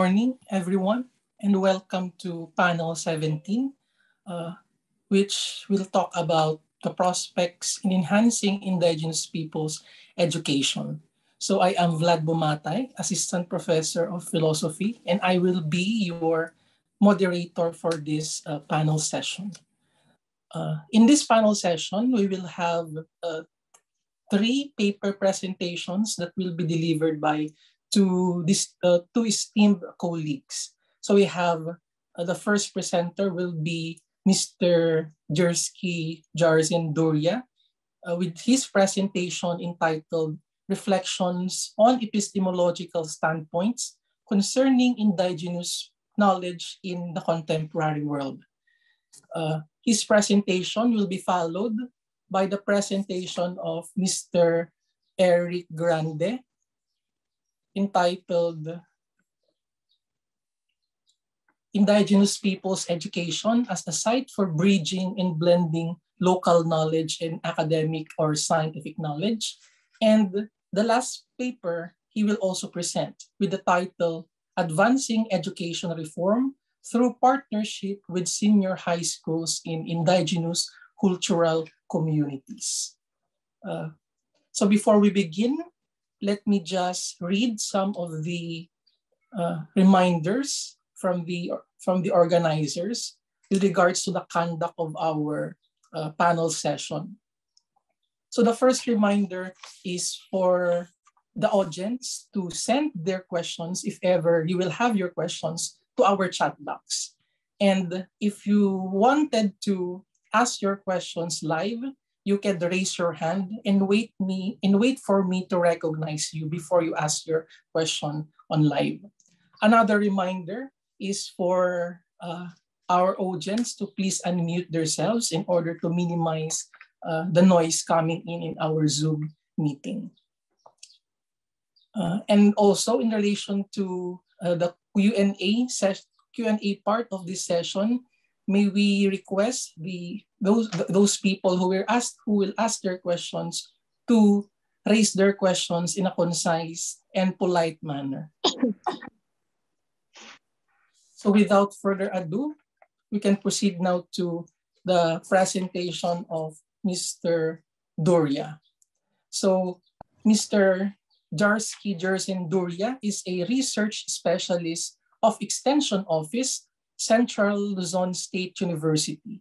Morning, everyone, and welcome to panel 17, uh, which will talk about the prospects in enhancing indigenous people's education. So I am Vlad Bumatay, Assistant Professor of Philosophy, and I will be your moderator for this uh, panel session. Uh, in this panel session, we will have uh, three paper presentations that will be delivered by two, this, uh, two esteemed colleagues. So we have uh, the first presenter will be Mr. Jersky Jarzin Doria uh, with his presentation entitled Reflections on Epistemological Standpoints Concerning Indigenous Knowledge in the Contemporary World. Uh, his presentation will be followed by the presentation of Mr. Eric Grande entitled indigenous people's education as a site for bridging and blending local knowledge and academic or scientific knowledge. And the last paper he will also present with the title Advancing Education Reform through Partnership with Senior High Schools in Indigenous Cultural Communities. Uh, so before we begin, let me just read some of the uh, reminders from the from the organizers with regards to the conduct of our uh, panel session. So the first reminder is for the audience to send their questions if ever you will have your questions to our chat box. And if you wanted to ask your questions live, you can raise your hand and wait me and wait for me to recognize you before you ask your question on live. Another reminder is for uh, our audience to please unmute themselves in order to minimize uh, the noise coming in in our Zoom meeting. Uh, and also in relation to uh, the Q&A Q&A part of this session, may we request the those those people who will ask who will ask their questions to raise their questions in a concise and polite manner. So without further ado, we can proceed now to the presentation of Mr. Doria. So Mr. Jarsky Jerzin Duria is a research specialist of Extension Office, Central Luzon State University.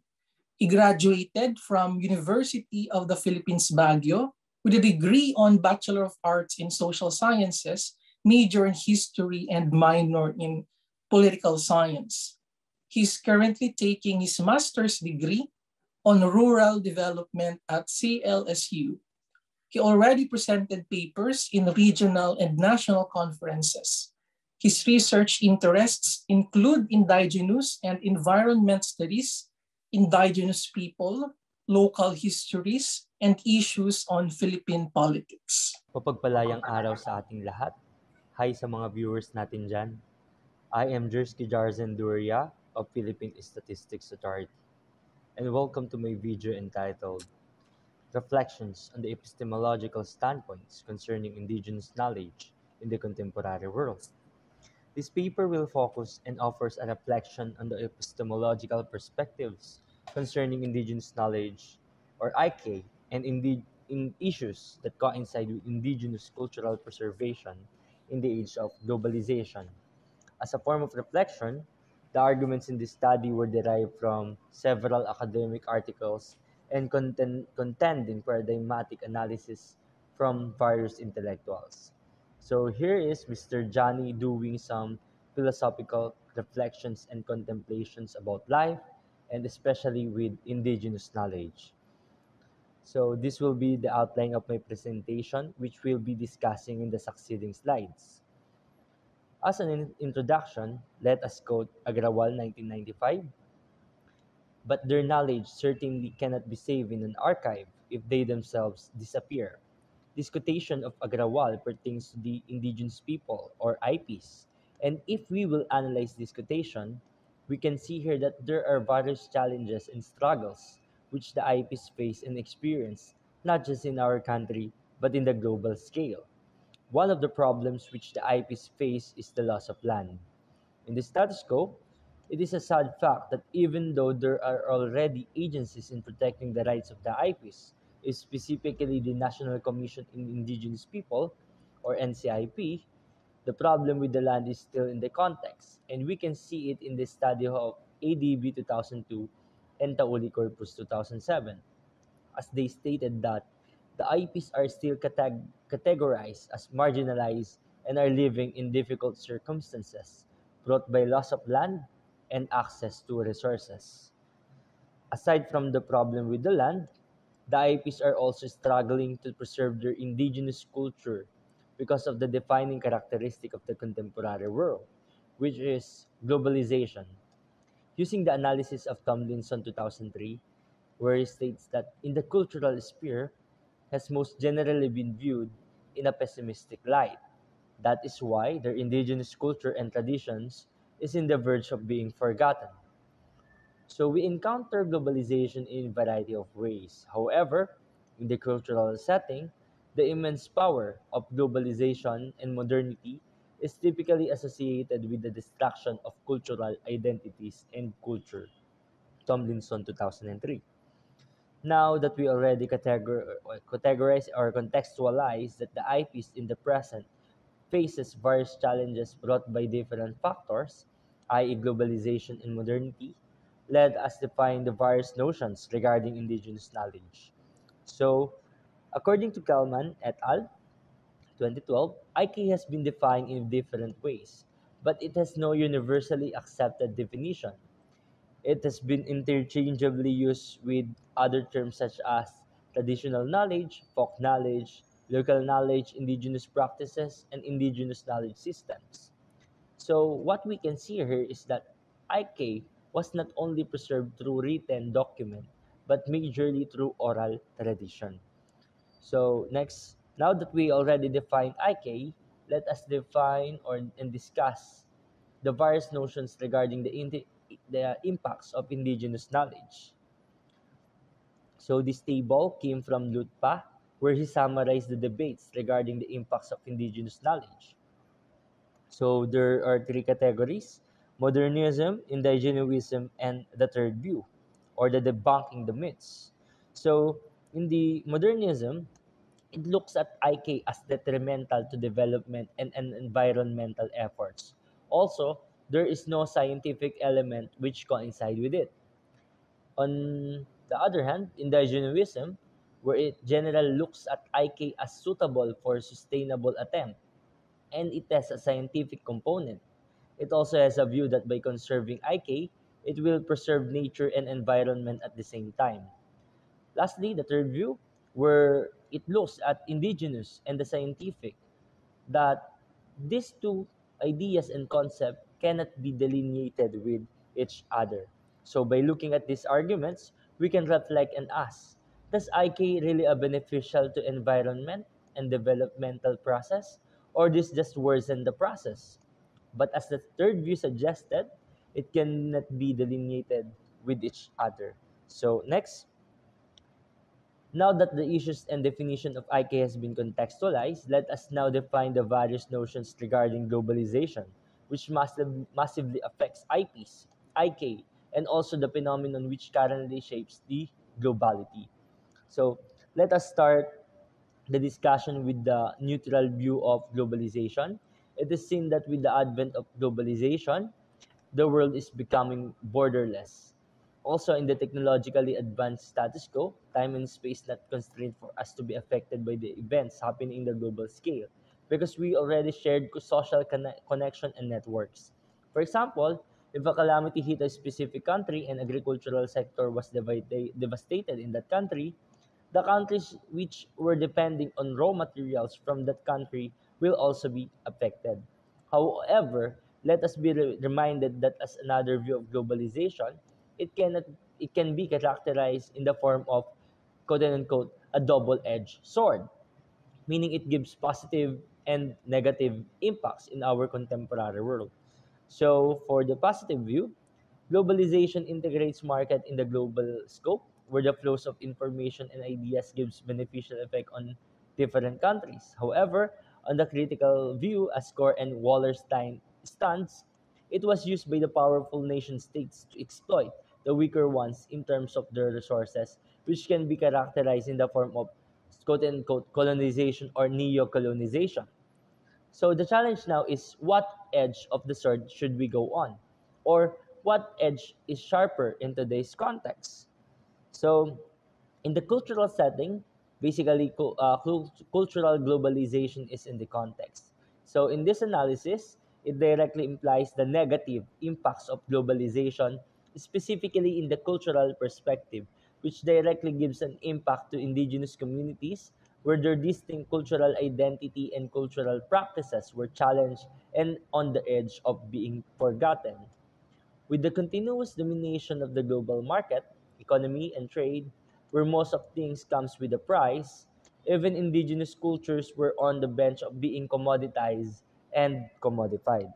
He graduated from University of the Philippines Baguio with a degree on Bachelor of Arts in Social Sciences, major in History and minor in political science. He's currently taking his master's degree on rural development at CLSU. He already presented papers in regional and national conferences. His research interests include indigenous and environment studies, indigenous people, local histories, and issues on Philippine politics. Papagpalayang araw sa ating lahat. Hi sa mga viewers natin dyan. I am Jersky Jarzin Duria of Philippine Statistics Authority, and welcome to my video entitled Reflections on the Epistemological Standpoints Concerning Indigenous Knowledge in the Contemporary World. This paper will focus and offers a reflection on the epistemological perspectives concerning indigenous knowledge, or IK, and in, in issues that coincide with indigenous cultural preservation in the age of globalization as a form of reflection, the arguments in this study were derived from several academic articles and content, contending paradigmatic analysis from various intellectuals. So here is Mr. Johnny doing some philosophical reflections and contemplations about life and especially with indigenous knowledge. So this will be the outline of my presentation which we'll be discussing in the succeeding slides. As an introduction, let us quote Agrawal 1995. But their knowledge certainly cannot be saved in an archive if they themselves disappear. This quotation of Agrawal pertains to the indigenous people or IPs. And if we will analyze this quotation, we can see here that there are various challenges and struggles which the IPs face and experience, not just in our country, but in the global scale. One of the problems which the IPs face is the loss of land. In the status quo, it is a sad fact that even though there are already agencies in protecting the rights of the IPs, specifically the National Commission in Indigenous People, or NCIP, the problem with the land is still in the context, and we can see it in the study of ADB 2002 and Tauli Corpus 2007, as they stated that the IPs are still categ- categorized as marginalized and are living in difficult circumstances brought by loss of land and access to resources. Aside from the problem with the land, the IPs are also struggling to preserve their indigenous culture because of the defining characteristic of the contemporary world, which is globalization. Using the analysis of Tomlinson 2003, where he states that in the cultural sphere has most generally been viewed in a pessimistic light. That is why their indigenous culture and traditions is in the verge of being forgotten. So we encounter globalization in a variety of ways. However, in the cultural setting, the immense power of globalization and modernity is typically associated with the destruction of cultural identities and culture. Tomlinson 2003. Now that we already categorize or contextualize that the IPs in the present faces various challenges brought by different factors, i.e., globalization and modernity, let us define the various notions regarding indigenous knowledge. So, according to Kalman et al., 2012, IK has been defined in different ways, but it has no universally accepted definition. It has been interchangeably used with other terms such as traditional knowledge, folk knowledge, local knowledge, indigenous practices, and indigenous knowledge systems. So, what we can see here is that IK was not only preserved through written document, but majorly through oral tradition. So, next, now that we already defined IK, let us define or and discuss the various notions regarding the, the impacts of indigenous knowledge. So this table came from Lutpa, where he summarized the debates regarding the impacts of indigenous knowledge. So there are three categories modernism, indigenism, and the third view, or the debunking the myths. So in the modernism, it looks at IK as detrimental to development and, and environmental efforts. Also, there is no scientific element which coincide with it. On the other hand, indigenism, where it generally looks at IK as suitable for sustainable attempt, and it has a scientific component. It also has a view that by conserving IK, it will preserve nature and environment at the same time. Lastly, the third view, where it looks at indigenous and the scientific, that these two ideas and concept cannot be delineated with each other. So by looking at these arguments, we can reflect and ask, does IK really a beneficial to environment and developmental process? Or this just worsen the process? But as the third view suggested, it cannot be delineated with each other. So next, now that the issues and definition of IK has been contextualized, let us now define the various notions regarding globalization, which massive, massively affects IPs, IK, and also the phenomenon which currently shapes the globality. So let us start the discussion with the neutral view of globalization. It is seen that with the advent of globalization, the world is becoming borderless. Also, in the technologically advanced status quo, time and space not constrained for us to be affected by the events happening in the global scale because we already shared social conne- connection and networks. For example, if a calamity hit a specific country and agricultural sector was devastated in that country, the countries which were depending on raw materials from that country will also be affected. However, let us be re- reminded that as another view of globalization, it cannot it can be characterized in the form of quote unquote a double-edged sword, meaning it gives positive and negative impacts in our contemporary world. So, for the positive view, globalization integrates market in the global scope, where the flows of information and ideas gives beneficial effect on different countries. However, On the critical view, as Gore and Wallerstein stands, it was used by the powerful nation states to exploit the weaker ones in terms of their resources, which can be characterized in the form of quote unquote colonization or neo colonization. So the challenge now is what edge of the sword should we go on? Or what edge is sharper in today's context? So in the cultural setting, basically uh, cultural globalization is in the context. So in this analysis, it directly implies the negative impacts of globalization, specifically in the cultural perspective, which directly gives an impact to indigenous communities where their distinct cultural identity and cultural practices were challenged and on the edge of being forgotten. With the continuous domination of the global market, economy, and trade, where most of things comes with a price, even indigenous cultures were on the bench of being commoditized and commodified.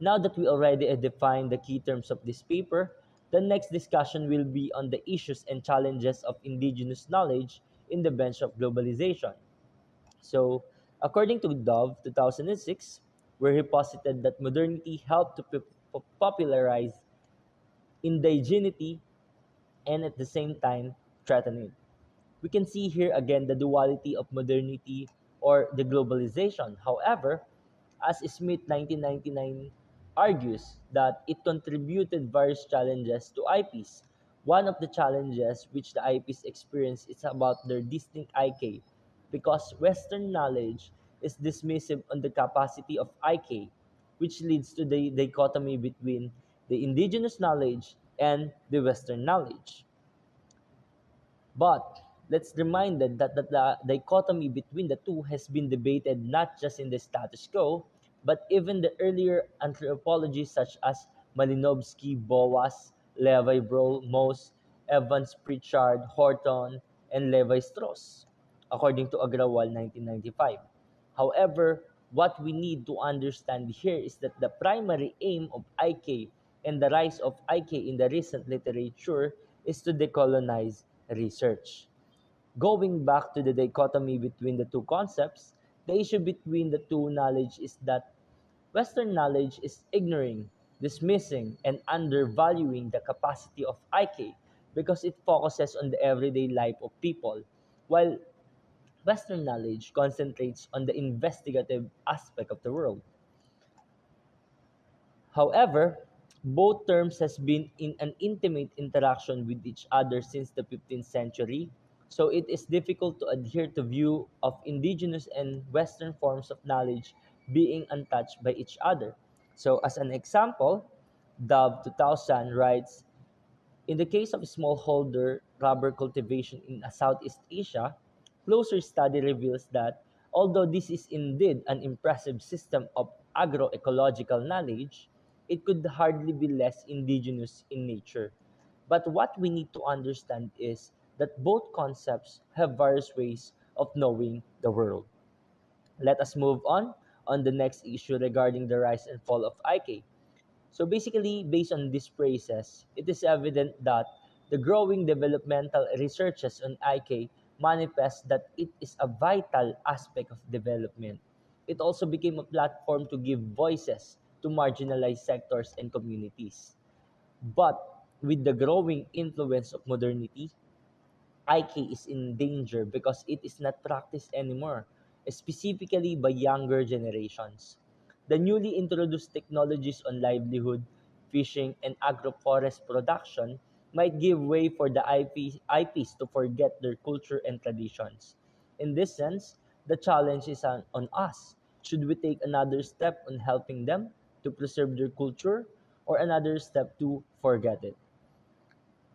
Now that we already defined the key terms of this paper, the next discussion will be on the issues and challenges of indigenous knowledge in the bench of globalization. So, according to Dove 2006, where he posited that modernity helped to popularize indigeneity and at the same time threaten it. We can see here again the duality of modernity or the globalization. However, as Smith 1999 argues that it contributed various challenges to IPs. One of the challenges which the IPs experience is about their distinct IK because Western knowledge is dismissive on the capacity of IK, which leads to the dichotomy between the indigenous knowledge and the Western knowledge. But let's reminded that, that the dichotomy between the two has been debated not just in the status quo, but even the earlier anthropologists such as Malinowski, Boas, Levy Bruhl, Mauss, Evans Pritchard, Horton, and Levi Strauss, according to Agrawal 1995. However, what we need to understand here is that the primary aim of IK and the rise of IK in the recent literature is to decolonize research. Going back to the dichotomy between the two concepts, the issue between the two knowledge is that Western knowledge is ignoring, dismissing, and undervaluing the capacity of IK because it focuses on the everyday life of people, while Western knowledge concentrates on the investigative aspect of the world. However, both terms has been in an intimate interaction with each other since the 15th century, so it is difficult to adhere to view of indigenous and western forms of knowledge being untouched by each other. So as an example, Dove 2000 writes in the case of smallholder rubber cultivation in Southeast Asia, closer study reveals that although this is indeed an impressive system of agroecological knowledge, it could hardly be less indigenous in nature. But what we need to understand is that both concepts have various ways of knowing the world. Let us move on on the next issue regarding the rise and fall of IK. So basically, based on these praises, it is evident that the growing developmental researches on IK manifest that it is a vital aspect of development. It also became a platform to give voices to marginalized sectors and communities. But with the growing influence of modernity, IK is in danger because it is not practiced anymore, specifically by younger generations. The newly introduced technologies on livelihood, fishing, and agroforest production might give way for the IP, IPs to forget their culture and traditions. In this sense, the challenge is on, on us. Should we take another step on helping them to preserve their culture or another step to forget it?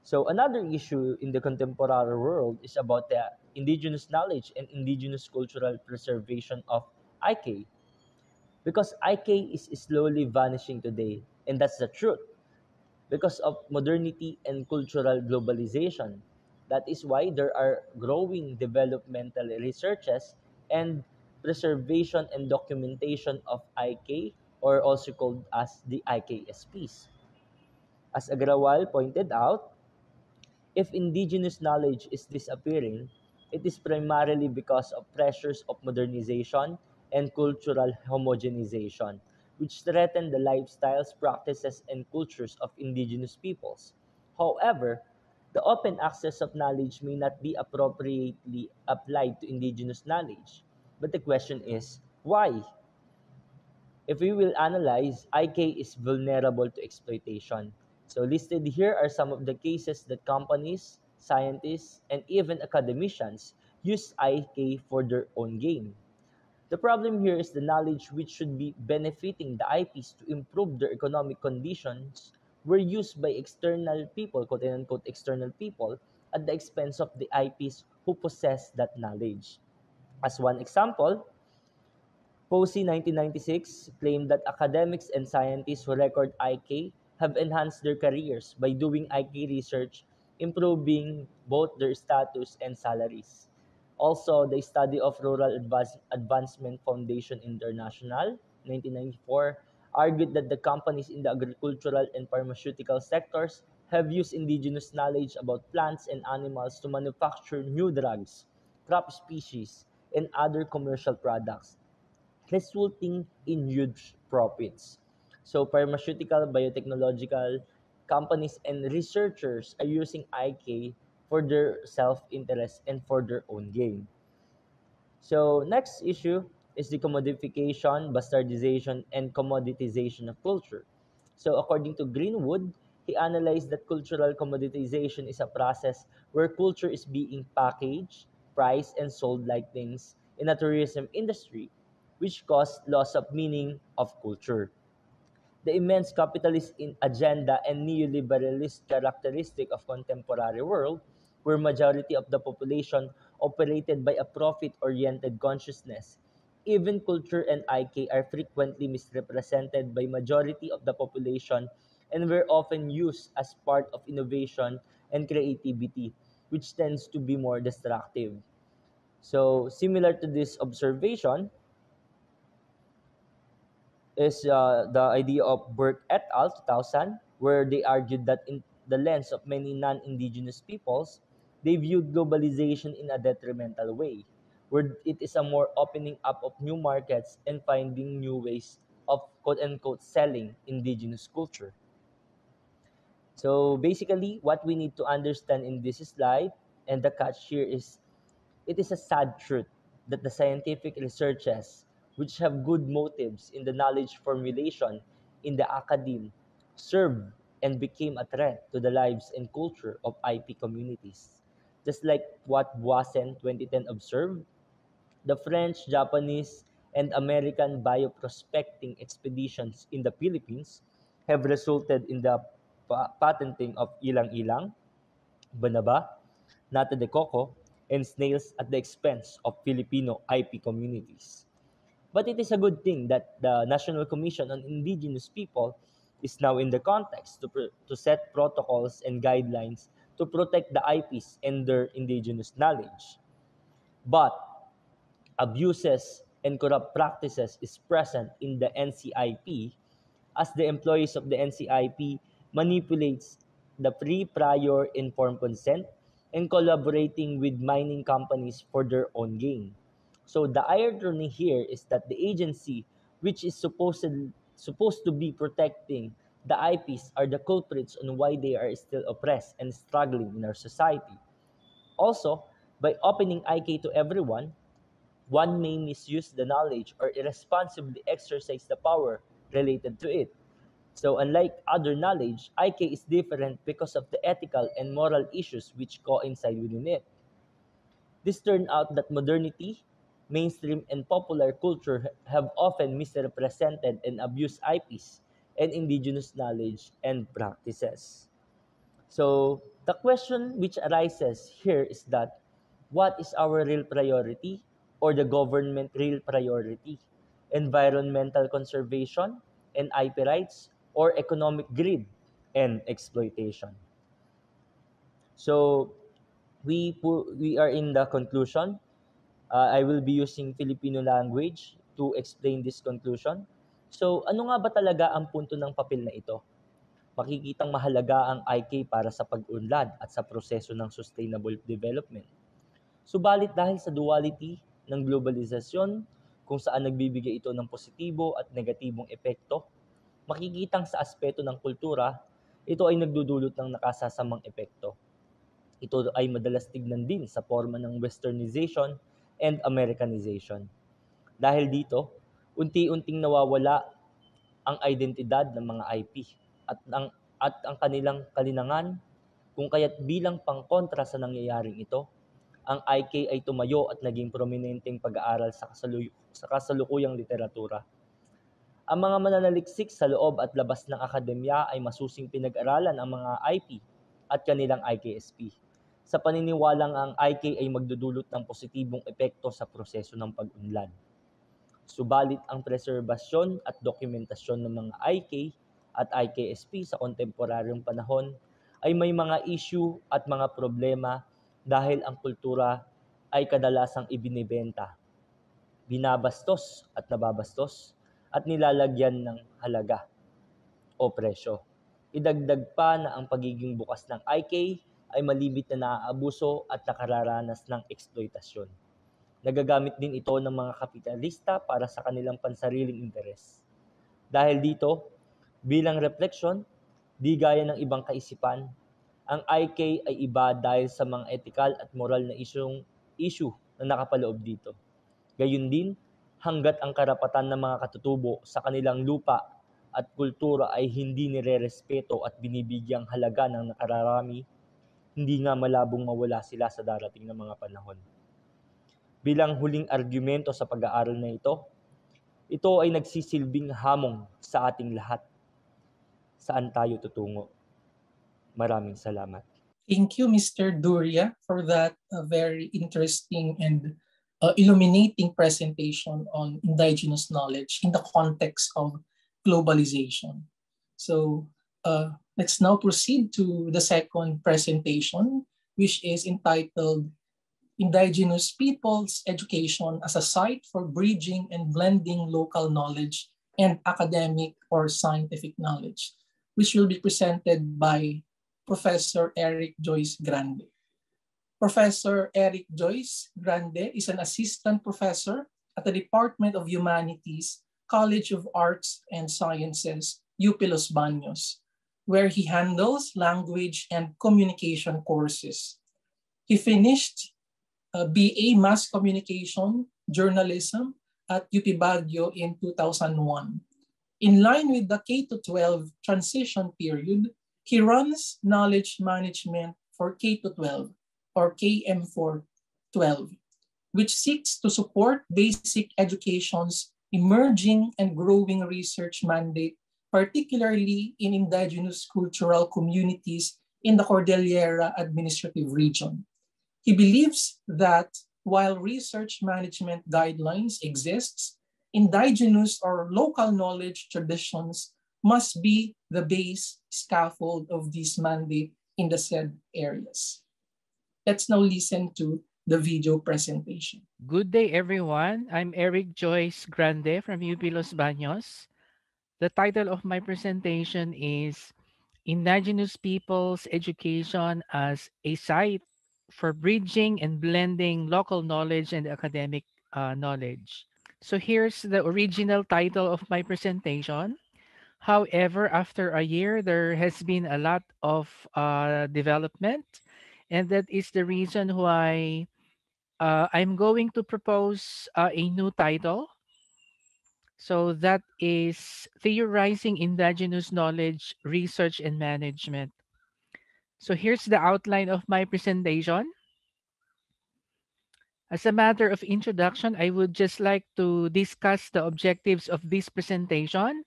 So another issue in the contemporary world is about the indigenous knowledge and indigenous cultural preservation of IK because IK is slowly vanishing today and that's the truth because of modernity and cultural globalization. That is why there are growing developmental researches and preservation and documentation of IK or also called as the IKSPs. As Agrawal pointed out, If indigenous knowledge is disappearing, it is primarily because of pressures of modernization and cultural homogenization, which threaten the lifestyles, practices, and cultures of indigenous peoples. However, the open access of knowledge may not be appropriately applied to indigenous knowledge. But the question is, why? If we will analyze, IK is vulnerable to exploitation. So listed here are some of the cases that companies, scientists, and even academicians use IK for their own gain. The problem here is the knowledge which should be benefiting the IPs to improve their economic conditions were used by external people, quote unquote external people, at the expense of the IPs who possess that knowledge. As one example, Posey 1996 claimed that academics and scientists who record IK have enhanced their careers by doing IK research, improving both their status and salaries. Also, the study of Rural Advance- Advancement Foundation International 1994 argued that the companies in the agricultural and pharmaceutical sectors have used indigenous knowledge about plants and animals to manufacture new drugs, crop species, and other commercial products resulting in huge profits. So pharmaceutical, biotechnological companies and researchers are using IK for their self-interest and for their own gain. So next issue is the commodification, bastardization, and commoditization of culture. So according to Greenwood, he analyzed that cultural commoditization is a process where culture is being packaged, priced, and sold like things in a tourism industry, which caused loss of meaning of culture. The immense capitalist in agenda and neoliberalist characteristic of contemporary world, where majority of the population operated by a profit-oriented consciousness. Even culture and IK are frequently misrepresented by majority of the population and were often used as part of innovation and creativity, which tends to be more destructive. So, similar to this observation, is uh, the idea of Burke et al. 2000, where they argued that in the lens of many non-indigenous peoples, they viewed globalization in a detrimental way, where it is a more opening up of new markets and finding new ways of quote-unquote selling indigenous culture. So basically, what we need to understand in this slide and the catch here is it is a sad truth that the scientific researches, which have good motives in the knowledge formulation in the academe, served and became a threat to the lives and culture of IP communities. Just like what Boisen 2010 observed, the French, Japanese, and American bioprospecting expeditions in the Philippines have resulted in the pa- patenting of ilang-ilang, banaba, nata de coco, and snails at the expense of Filipino IP communities. But it is a good thing that the National Commission on Indigenous People is now in the context to, to set protocols and guidelines to protect the IPs and their indigenous knowledge. But abuses and corrupt practices is present in the NCIP as the employees of the NCIP manipulates the pre prior informed consent and collaborating with mining companies for their own gain. So the irony here is that the agency which is supposed supposed to be protecting the IPs are the culprits on why they are still oppressed and struggling in our society. Also, by opening IK to everyone, one may misuse the knowledge or irresponsibly exercise the power related to it. So, unlike other knowledge, IK is different because of the ethical and moral issues which coincide within it. This turned out that modernity, mainstream, and popular culture have often misrepresented and abused IPs and indigenous knowledge and practices. So, the question which arises here is that what is our real priority or the government real priority? Environmental conservation and IP rights or economic greed and exploitation? So, we we are in the conclusion. Uh, I will be using Filipino language to explain this conclusion. So, ano nga ba talaga ang punto ng papel na ito? Makikitang mahalaga ang IK para sa pag-unlad at sa proseso ng sustainable development. Subalit dahil sa duality ng globalisasyon, kung saan nagbibigay ito ng positibo at negatibong epekto, makikitang sa aspeto ng kultura, ito ay nagdudulot ng nakasasamang epekto. Ito ay madalas tignan din sa forma ng westernization and Americanization. Dahil dito, unti-unting nawawala ang identidad ng mga IP at ang at ang kanilang kalinangan kung kaya't bilang pangkontra sa nangyayaring ito, ang IK ay tumayo at naging prominenteng pag-aaral sa, kasaluy- sa kasalukuyang literatura. Ang mga mananaliksik sa loob at labas ng akademya ay masusing pinag-aralan ang mga IP at kanilang IKSP. Sa paniniwalang ang IK ay magdudulot ng positibong epekto sa proseso ng pag-unlad. Subalit ang preserbasyon at dokumentasyon ng mga IK at IKSP sa kontemporaryong panahon ay may mga issue at mga problema dahil ang kultura ay kadalasang ibinibenta, binabastos at nababastos at nilalagyan ng halaga o presyo. Idagdag pa na ang pagiging bukas ng IK ay malimit na naaabuso at nakararanas ng eksploitasyon. Nagagamit din ito ng mga kapitalista para sa kanilang pansariling interes. Dahil dito, bilang refleksyon, di gaya ng ibang kaisipan, ang IK ay iba dahil sa mga ethical at moral na isyong issue na nakapaloob dito. Gayun din, hanggat ang karapatan ng mga katutubo sa kanilang lupa at kultura ay hindi nire-respeto at binibigyang halaga ng nakararami, hindi nga malabong mawala sila sa darating na mga panahon. Bilang huling argumento sa pag-aaral na ito, ito ay nagsisilbing hamong sa ating lahat. Saan tayo tutungo? Maraming salamat. Thank you, Mr. Duria, for that uh, very interesting and uh, illuminating presentation on indigenous knowledge in the context of globalization. So uh, let's now proceed to the second presentation, which is entitled Indigenous Peoples Education as a Site for Bridging and Blending Local Knowledge and Academic or Scientific Knowledge, which will be presented by Professor Eric Joyce Grande. Professor Eric Joyce Grande is an assistant professor at the Department of Humanities, College of Arts and Sciences, UP Los Baños, where he handles language and communication courses. He finished uh, a BA Mass Communication Journalism at UP Baguio in 2001. In line with the K-12 transition period, he runs knowledge management for K-12 or KM412, which seeks to support basic education's emerging and growing research mandate, particularly in indigenous cultural communities in the Cordillera Administrative Region. He believes that while research management guidelines exists, indigenous or local knowledge traditions must be the base scaffold of this mandate in the said areas. Let's now listen to the video presentation. Good day, everyone. I'm Eric Joyce Grande from UP Los Baños. The title of my presentation is Indigenous Peoples Education as a Site for Bridging and Blending Local Knowledge and Academic uh, Knowledge. So here's the original title of my presentation. However, after a year, there has been a lot of uh, development, and that is the reason why uh, I'm going to propose uh, a new title. So that is Theorizing Indigenous Knowledge, Research and Management. So here's the outline of my presentation. As a matter of introduction, I would just like to discuss the objectives of this presentation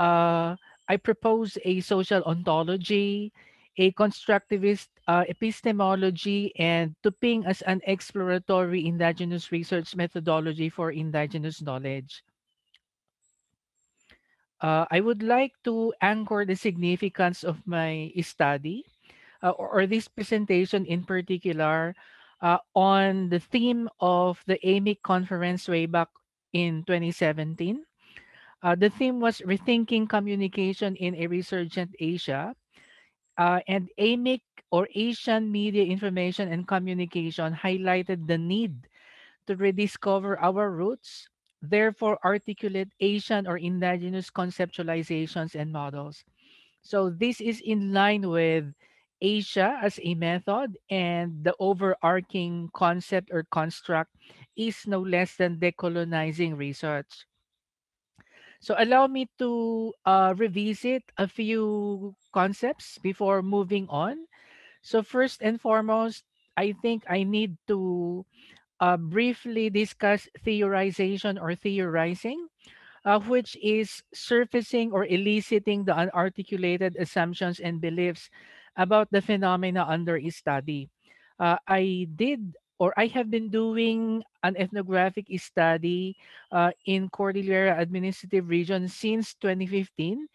uh, I propose a social ontology, a constructivist uh, epistemology, and Tuping as an exploratory indigenous research methodology for indigenous knowledge. Uh, I would like to anchor the significance of my study uh, or, or, this presentation in particular uh, on the theme of the AMIC conference way back in 2017 uh, the theme was Rethinking Communication in a Resurgent Asia. Uh, and AMIC or Asian Media Information and Communication highlighted the need to rediscover our roots, therefore articulate Asian or indigenous conceptualizations and models. So this is in line with Asia as a method and the overarching concept or construct is no less than decolonizing research. So allow me to uh, revisit a few concepts before moving on. So first and foremost, I think I need to uh, briefly discuss theorization or theorizing, uh, which is surfacing or eliciting the unarticulated assumptions and beliefs about the phenomena under study. Uh, I did or I have been doing an ethnographic study uh, in Cordillera Administrative Region since 2015.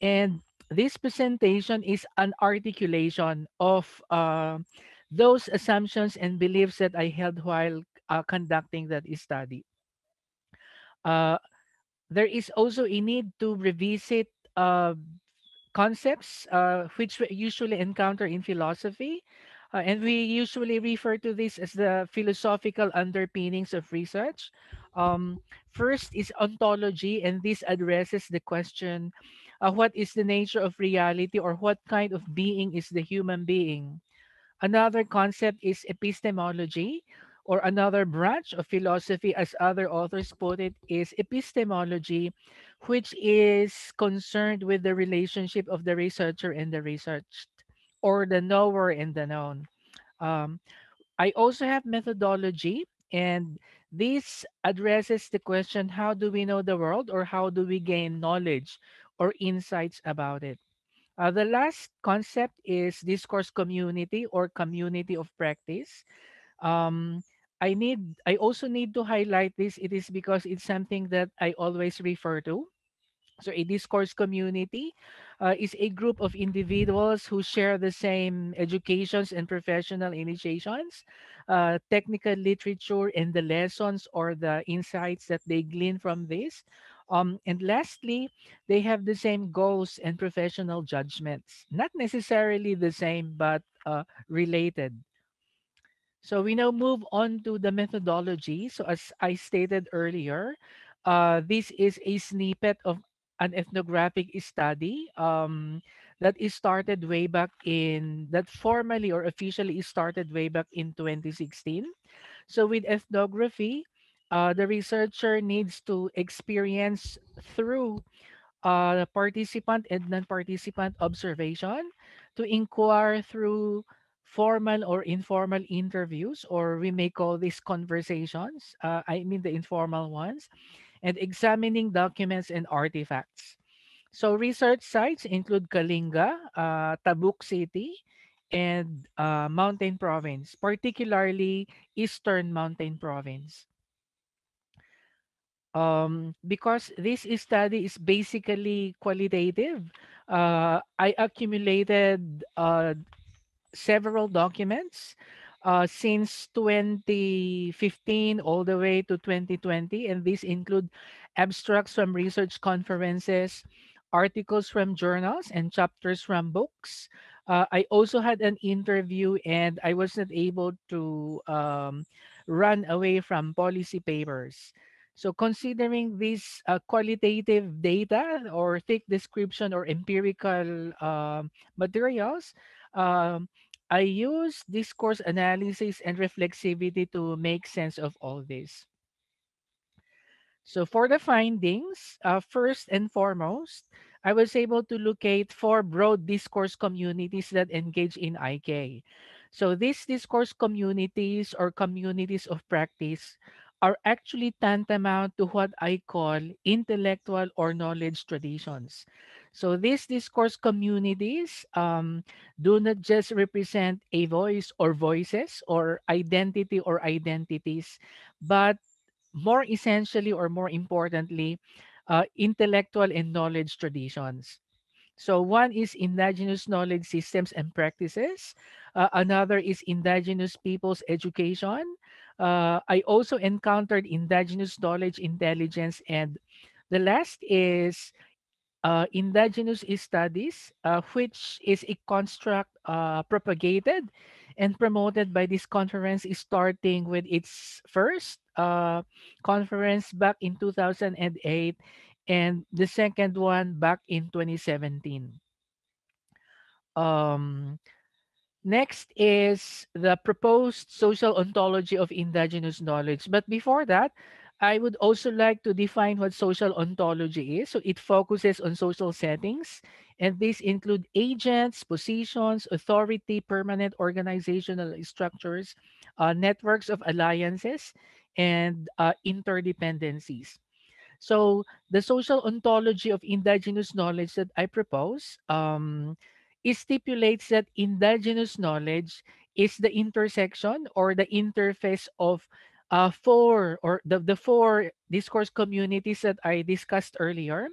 And this presentation is an articulation of uh, those assumptions and beliefs that I held while uh, conducting that study. Uh, there is also a need to revisit uh, concepts uh, which we usually encounter in philosophy. Uh, and we usually refer to this as the philosophical underpinnings of research. Um, first is ontology, and this addresses the question uh, what is the nature of reality or what kind of being is the human being? Another concept is epistemology, or another branch of philosophy, as other authors put it, is epistemology, which is concerned with the relationship of the researcher and the researched, or the knower and the known. Um, I also have methodology, and this addresses the question how do we know the world, or how do we gain knowledge or insights about it? Uh, the last concept is discourse community or community of practice. Um, I need I also need to highlight this. It is because it's something that I always refer to. So a discourse community uh, is a group of individuals who share the same educations and professional initiations, uh, technical literature, and the lessons or the insights that they glean from this. Um, and lastly, they have the same goals and professional judgments. Not necessarily the same, but uh, related. So we now move on to the methodology. So as I stated earlier, uh, this is a snippet of an ethnographic study um, that is started way back in, that formally or officially started way back in 2016. So with ethnography, uh, the researcher needs to experience through uh, participant and non-participant observation to inquire through formal or informal interviews, or we may call these conversations. Uh, I mean the informal ones, and examining documents and artifacts. So research sites include Kalinga, uh, Tabuk City, and uh, Mountain Province, particularly Eastern Mountain Province. Um, because this study is basically qualitative, uh, I accumulated uh, several documents uh, since 2015 all the way to 2020, and these include abstracts from research conferences, articles from journals, and chapters from books. Uh, I also had an interview, and I was not able to um, run away from policy papers. So considering this uh, qualitative data or thick description or empirical uh, materials, um, I use discourse analysis and reflexivity to make sense of all this. So for the findings, uh, first and foremost, I was able to locate four broad discourse communities that engage in IK. So these discourse communities or communities of practice are actually tantamount to what I call intellectual or knowledge traditions. So these discourse communities um, do not just represent a voice or voices or identity or identities, but more essentially or more importantly, uh, intellectual and knowledge traditions. So one is indigenous knowledge systems and practices. Uh, another is indigenous people's education. Uh, I also encountered indigenous knowledge intelligence. And the last is uh, indigenous studies, uh, which is a construct uh, propagated and promoted by this conference, is starting with its first uh, conference back in 2008 and the second one back in 2017. Um, Next is the proposed social ontology of indigenous knowledge. But before that, I would also like to define what social ontology is. So it focuses on social settings, and these include agents, positions, authority, permanent organizational structures, uh, networks of alliances, and uh, interdependencies. So the social ontology of indigenous knowledge that I propose um, it stipulates that indigenous knowledge is the intersection or the interface of uh, four or the, the four discourse communities that I discussed earlier.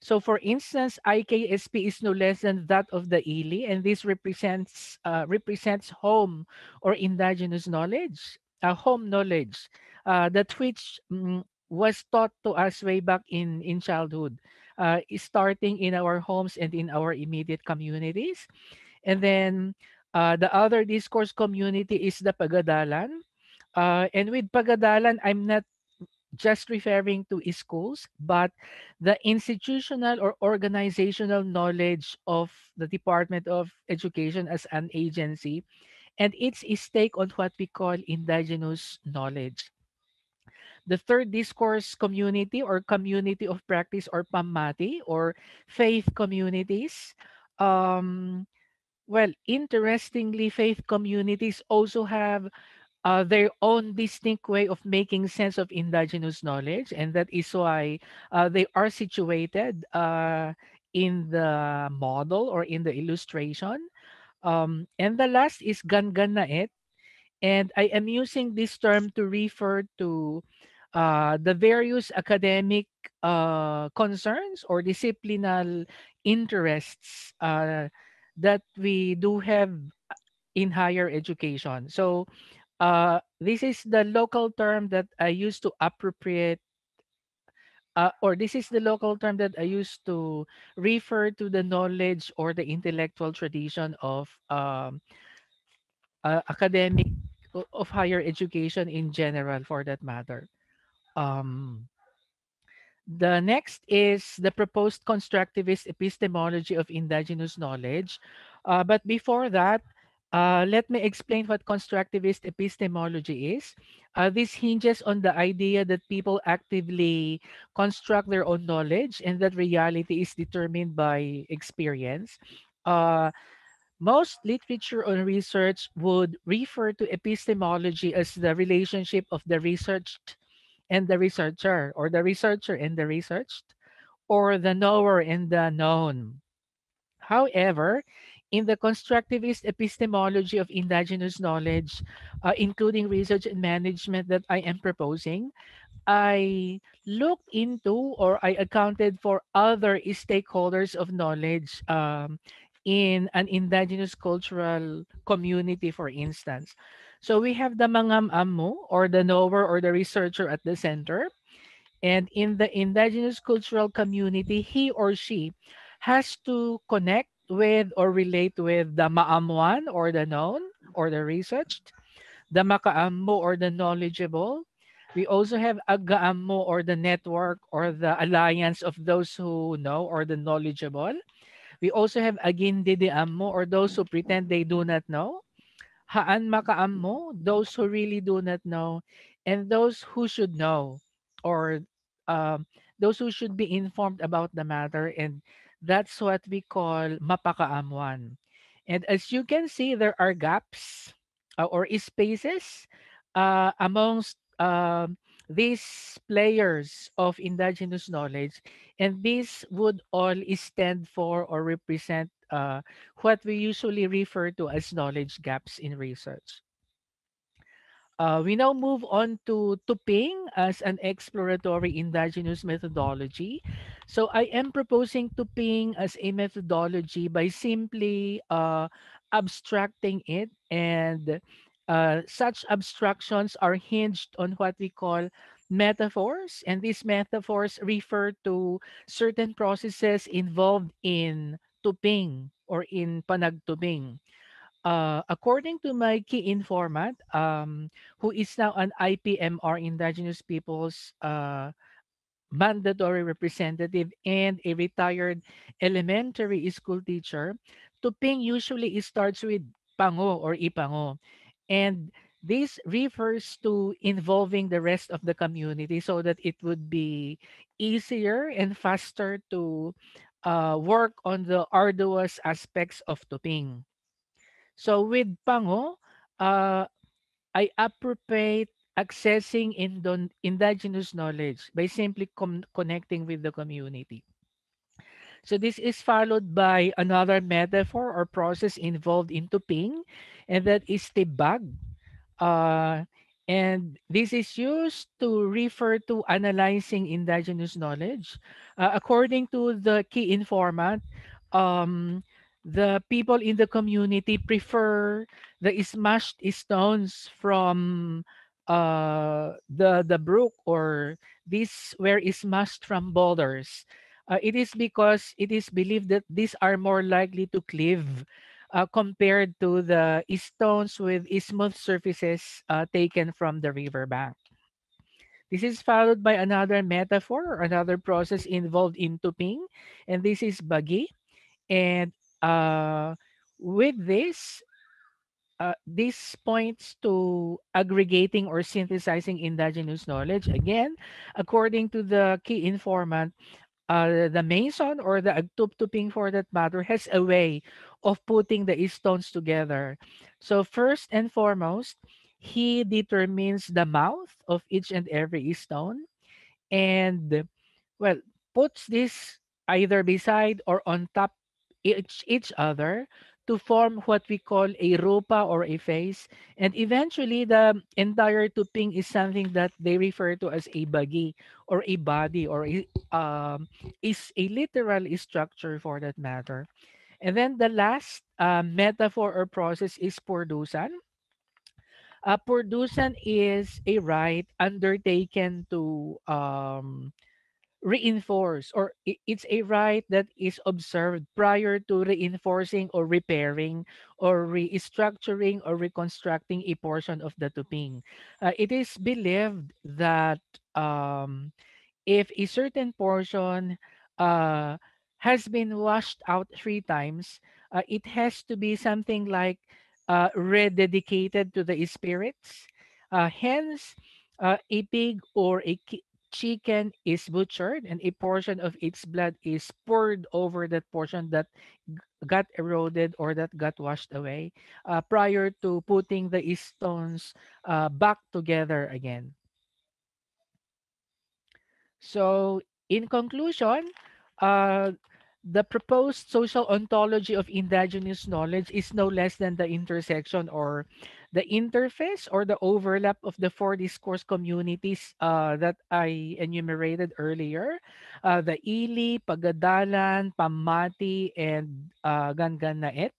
So for instance, IKSP is no less than that of the ILI, and this represents uh, represents home or indigenous knowledge, uh, home knowledge, uh, that which mm, was taught to us way back in, in childhood uh, starting in our homes and in our immediate communities. And then uh, the other discourse community is the Pagadalan. Uh, and with Pagadalan, I'm not just referring to schools, but the institutional or organizational knowledge of the Department of Education as an agency and its stake on what we call indigenous knowledge. The third discourse community or community of practice or PAMMATI or faith communities. Um, well, interestingly, faith communities also have uh, their own distinct way of making sense of indigenous knowledge, and that is why uh, they are situated uh, in the model or in the illustration. Um, and the last is Gangan and I am using this term to refer to uh, the various academic uh, concerns or disciplinal interests uh, that we do have in higher education. So uh, this is the local term that I used to appropriate uh, or this is the local term that I used to refer to the knowledge or the intellectual tradition of um, uh, academic of higher education in general for that matter. Um, the next is the proposed constructivist epistemology of indigenous knowledge. Uh, but before that, uh, let me explain what constructivist epistemology is. Uh, this hinges on the idea that people actively construct their own knowledge and that reality is determined by experience. Uh, most literature on research would refer to epistemology as the relationship of the researched and the researcher, or the researcher and the researched, or the knower and the known. However, in the constructivist epistemology of indigenous knowledge, uh, including research and management that I am proposing, I looked into or I accounted for other stakeholders of knowledge um, in an indigenous cultural community, for instance. So we have the mangam-amu or the knower or the researcher at the center. And in the indigenous cultural community, he or she has to connect with or relate with the ma'amuan or the known or the researched, the makaamu or the knowledgeable. We also have agaamu or the network or the alliance of those who know or the knowledgeable. We also have agindidiamu or those who pretend they do not know haan makaammo, those who really do not know, and those who should know, or um, those who should be informed about the matter, and that's what we call mapakaamuan. And as you can see, there are gaps uh, or spaces uh, amongst um, these players of indigenous knowledge, and this would all stand for or represent uh, what we usually refer to as knowledge gaps in research. Uh, we now move on to Tuping as an exploratory indigenous methodology. So I am proposing Tuping as a methodology by simply uh, abstracting it and uh, such abstractions are hinged on what we call metaphors, and these metaphors refer to certain processes involved in tuping or in panagtuping. Uh, according to my key informant, um, who is now an IPMR Indigenous Peoples uh, mandatory representative and a retired elementary school teacher, tuping usually starts with pango or ipango. And this refers to involving the rest of the community so that it would be easier and faster to uh, work on the arduous aspects of tuping. So with pango, uh, I appropriate accessing indigenous knowledge by simply connecting with the community. So this is followed by another metaphor or process involved in tuping, and that is tibag. Uh, and this is used to refer to analyzing indigenous knowledge. Uh, according to the key informant, um, the people in the community prefer the smashed stones from uh, the the brook or this where is smashed from boulders. Uh, it is because it is believed that these are more likely to cleave uh, compared to the stones with smooth surfaces uh, taken from the riverbank. This is followed by another metaphor or another process involved in tuping, and this is bagi. And uh, with this, uh, this points to aggregating or synthesizing indigenous knowledge. Again, according to the key informant, uh, the mason or the agtuptuping for that matter has a way of putting the stones together. So first and foremost, he determines the mouth of each and every stone and well puts this either beside or on top each each other to form what we call a rupa or a face. And eventually the entire tuping is something that they refer to as a bagi or a body or a, um, is a literal structure for that matter. And then the last uh, metaphor or process is purdusan. Uh, purdusan is a rite undertaken to um, reinforce or it's a rite that is observed prior to reinforcing or repairing or restructuring or reconstructing a portion of the tuping. Uh, it is believed that um, if a certain portion uh, has been washed out three times, uh, it has to be something like uh, rededicated to the spirits. Uh, hence, uh, a pig or a chicken is butchered and a portion of its blood is poured over that portion that got eroded or that got washed away uh, prior to putting the stones uh, back together again. So, in conclusion, uh, the proposed social ontology of indigenous knowledge is no less than the intersection or the interface or the overlap of the four discourse communities uh, that I enumerated earlier uh, the Ili, Pagadalan, Pamati, and uh, Ganganaet.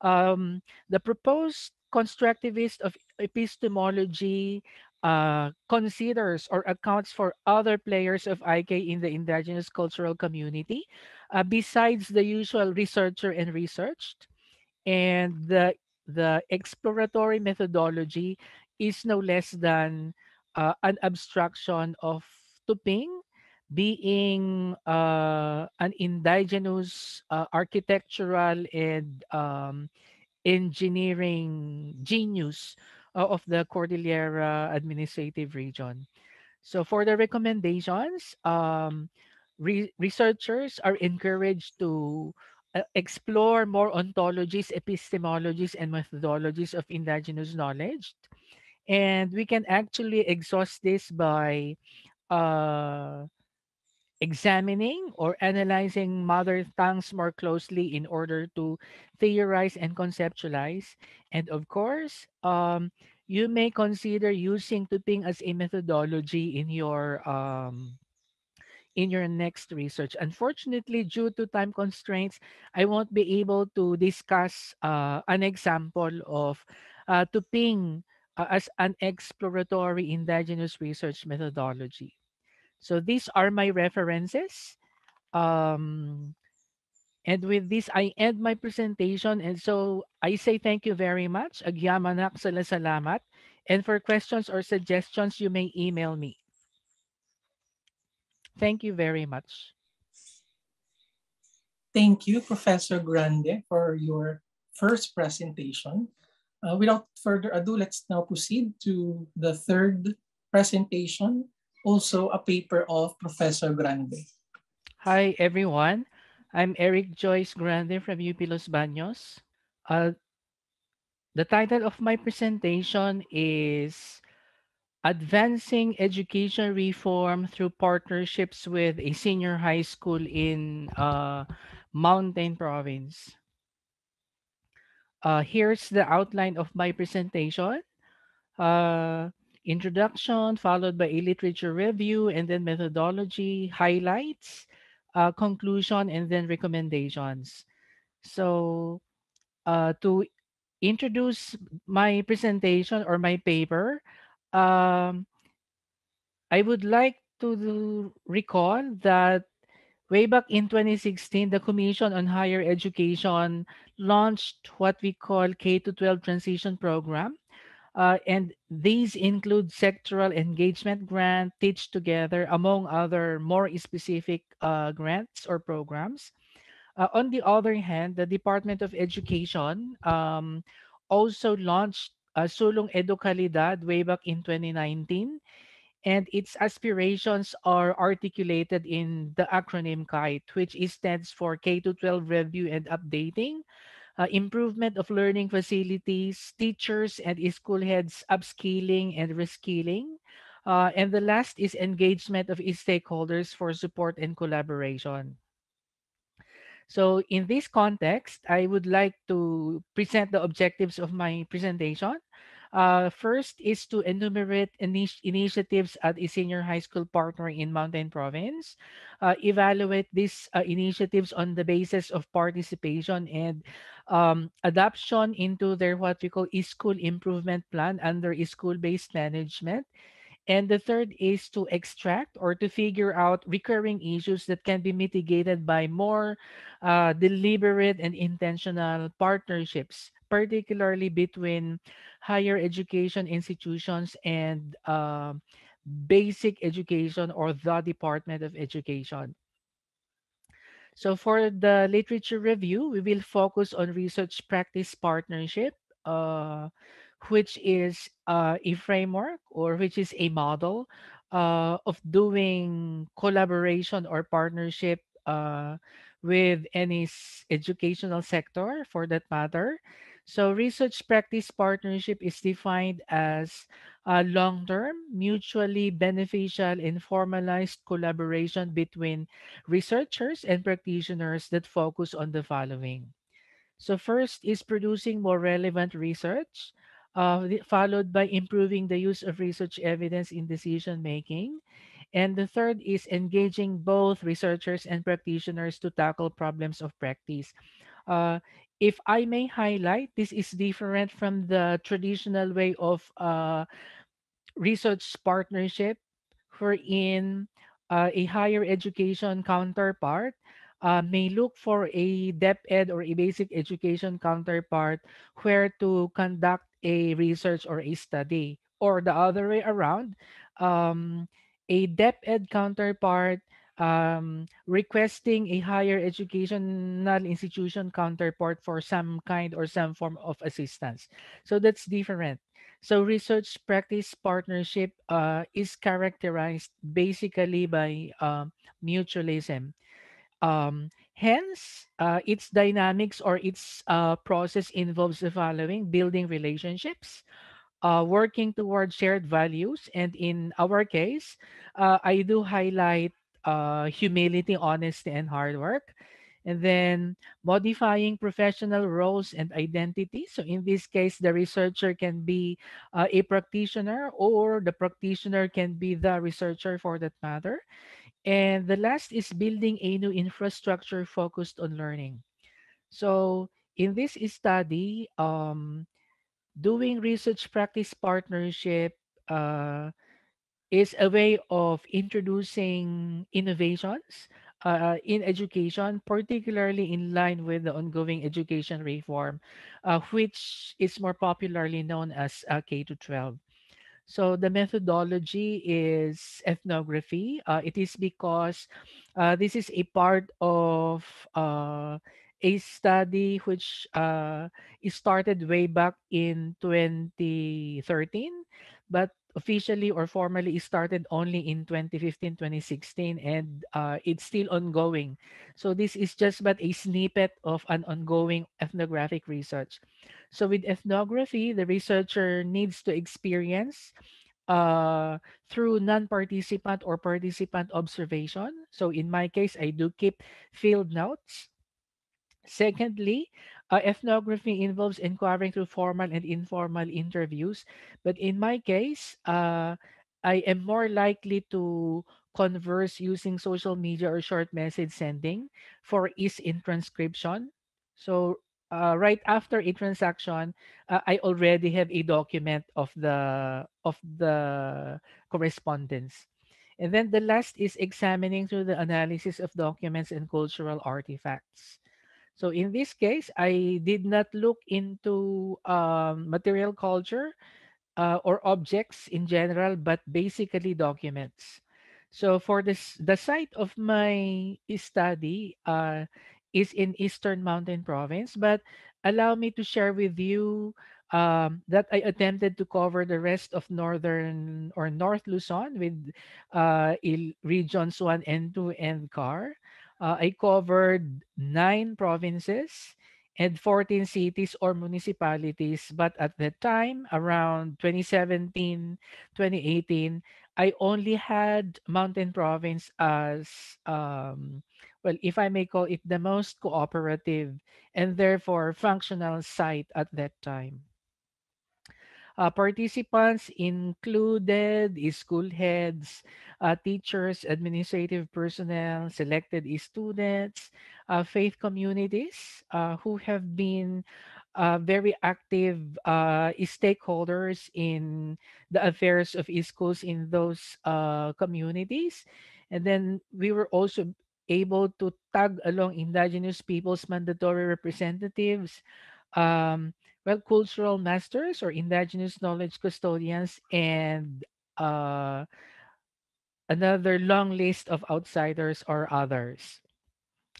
Um, the proposed constructivist of epistemology uh, considers or accounts for other players of IK in the indigenous cultural community, uh, besides the usual researcher and researched, and the the exploratory methodology is no less than uh, an abstraction of tuping being uh, an indigenous uh, architectural and um, engineering genius of the Cordillera Administrative Region. So for the recommendations, um, re- researchers are encouraged to uh, explore more ontologies, epistemologies, and methodologies of indigenous knowledge. And we can actually exhaust this by uh, examining or analyzing mother tongues more closely in order to theorize and conceptualize. And of course, um, you may consider using Tuping as a methodology in your um, in your next research. Unfortunately, due to time constraints, I won't be able to discuss uh, an example of uh, Tuping uh, as an exploratory indigenous research methodology. So these are my references. Um, and with this, I end my presentation. And so I say thank you very much. Agyamanak salamat. And for questions or suggestions, you may email me. Thank you very much. Thank you, Professor Grande, for your first presentation. Uh, without further ado, let's now proceed to the third presentation, also a paper of Professor Grande. Hi, everyone. I'm Eric Joyce Grande from UP Los Baños. Uh, the title of my presentation is Advancing Education Reform Through Partnerships with a Senior High School in uh, Mountain Province. Uh, here's the outline of my presentation. Uh, introduction, followed by a literature review, and then methodology, highlights, uh, conclusion, and then recommendations. So uh, to introduce my presentation or my paper, um, I would like to recall that way back in 2016, the Commission on Higher Education launched what we call K to 12 transition program. Uh, and these include sectoral engagement grant, Teach Together, among other more specific uh, grants or programs. Uh, on the other hand, the Department of Education um, also launched uh, Sulong EduKalidad way back in 2019 and its aspirations are articulated in the acronym KITE, which stands for K to 12 Review and Updating, uh, improvement of learning facilities, teachers and school heads upskilling and reskilling. Uh, and the last is engagement of stakeholders for support and collaboration. So in this context, I would like to present the objectives of my presentation. Uh, first is to enumerate initi initiatives at a senior high school partner in Mountain Province, uh, evaluate these uh, initiatives on the basis of participation and um, adoption into their what we call e-school improvement plan under e-school-based management, and the third is to extract or to figure out recurring issues that can be mitigated by more uh, deliberate and intentional partnerships, particularly between higher education institutions and uh, basic education or the Department of Education. So for the literature review, we will focus on research practice partnership. Uh, which is uh, a framework or which is a model uh, of doing collaboration or partnership uh, with any educational sector for that matter. So research practice partnership is defined as a long-term, mutually beneficial and formalized collaboration between researchers and practitioners that focus on the following. So first is producing more relevant research uh, followed by improving the use of research evidence in decision making. And the third is engaging both researchers and practitioners to tackle problems of practice. Uh, if I may highlight, this is different from the traditional way of uh, research partnership, wherein uh, a higher education counterpart uh, may look for a DepEd or a basic education counterpart where to conduct a research or a study. Or the other way around um, a DepEd counterpart um, requesting a higher educational institution counterpart for some kind or some form of assistance so that's different so research practice partnership uh, is characterized basically by uh, mutualism um, hence, uh, its dynamics or its uh, process involves the following building relationships, uh, working towards shared values. And in our case, uh, I do highlight uh, humility, honesty, and hard work. And then modifying professional roles and identity. So in this case, the researcher can be uh, a practitioner or the practitioner can be the researcher for that matter. And the last is building a new infrastructure focused on learning. So in this study, um, doing research practice partnership uh, is a way of introducing innovations uh, in education, particularly in line with the ongoing education reform, uh, which is more popularly known as uh, K to 12. So the methodology is ethnography. Uh, it is because uh, this is a part of uh, a study which uh, started way back in 2013, but officially or formally it started only in 2015 2016 and uh, it's still ongoing so this is just but a snippet of an ongoing ethnographic research so with ethnography the researcher needs to experience uh, through non-participant or participant observation. So in my case, I do keep field notes. Secondly, uh, ethnography involves inquiring through formal and informal interviews. But in my case, uh, I am more likely to converse using social media or short message sending for ease in transcription. So uh, right after a transaction, uh, I already have a document of the of the correspondence. And then the last is examining through the analysis of documents and cultural artifacts. So in this case, I did not look into um, material culture uh, or objects in general, but basically documents. So for this, the site of my study uh, is in Eastern Mountain Province, but allow me to share with you um, that I attempted to cover the rest of Northern or North Luzon with uh, regions 1 and 2 and CAR. Uh, I covered nine provinces and 14 cities or municipalities. But at the time, around 2017, 2018, I only had Mountain Province as, um, well, if I may call it the most cooperative and therefore functional site at that time. Uh, participants included school heads, uh, teachers, administrative personnel, selected students, uh, faith communities uh, who have been uh, very active uh, stakeholders in the affairs of schools in those communities. And then we were also able to tag along indigenous peoples mandatory representatives um, well, cultural masters or indigenous knowledge custodians, and uh, another long list of outsiders or others.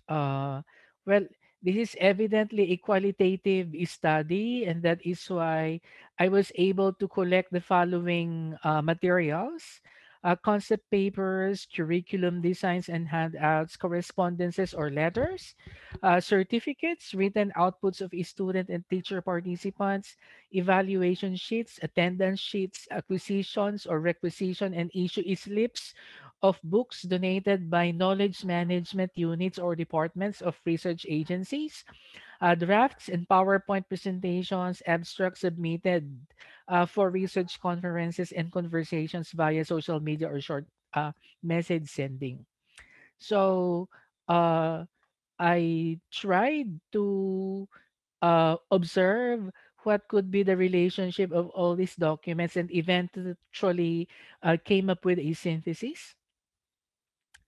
Uh, well, this is evidently a qualitative study, and that is why I was able to collect the following uh, materials uh, concept papers, curriculum designs and handouts, correspondences or letters, uh, certificates, written outputs of student and teacher participants, evaluation sheets, attendance sheets, acquisitions or requisition and issue slips of books donated by knowledge management units or departments of research agencies, uh, drafts and PowerPoint presentations, abstracts submitted uh, for research conferences and conversations via social media or short uh, message sending. So uh, I tried to uh, observe what could be the relationship of all these documents and eventually uh, came up with a synthesis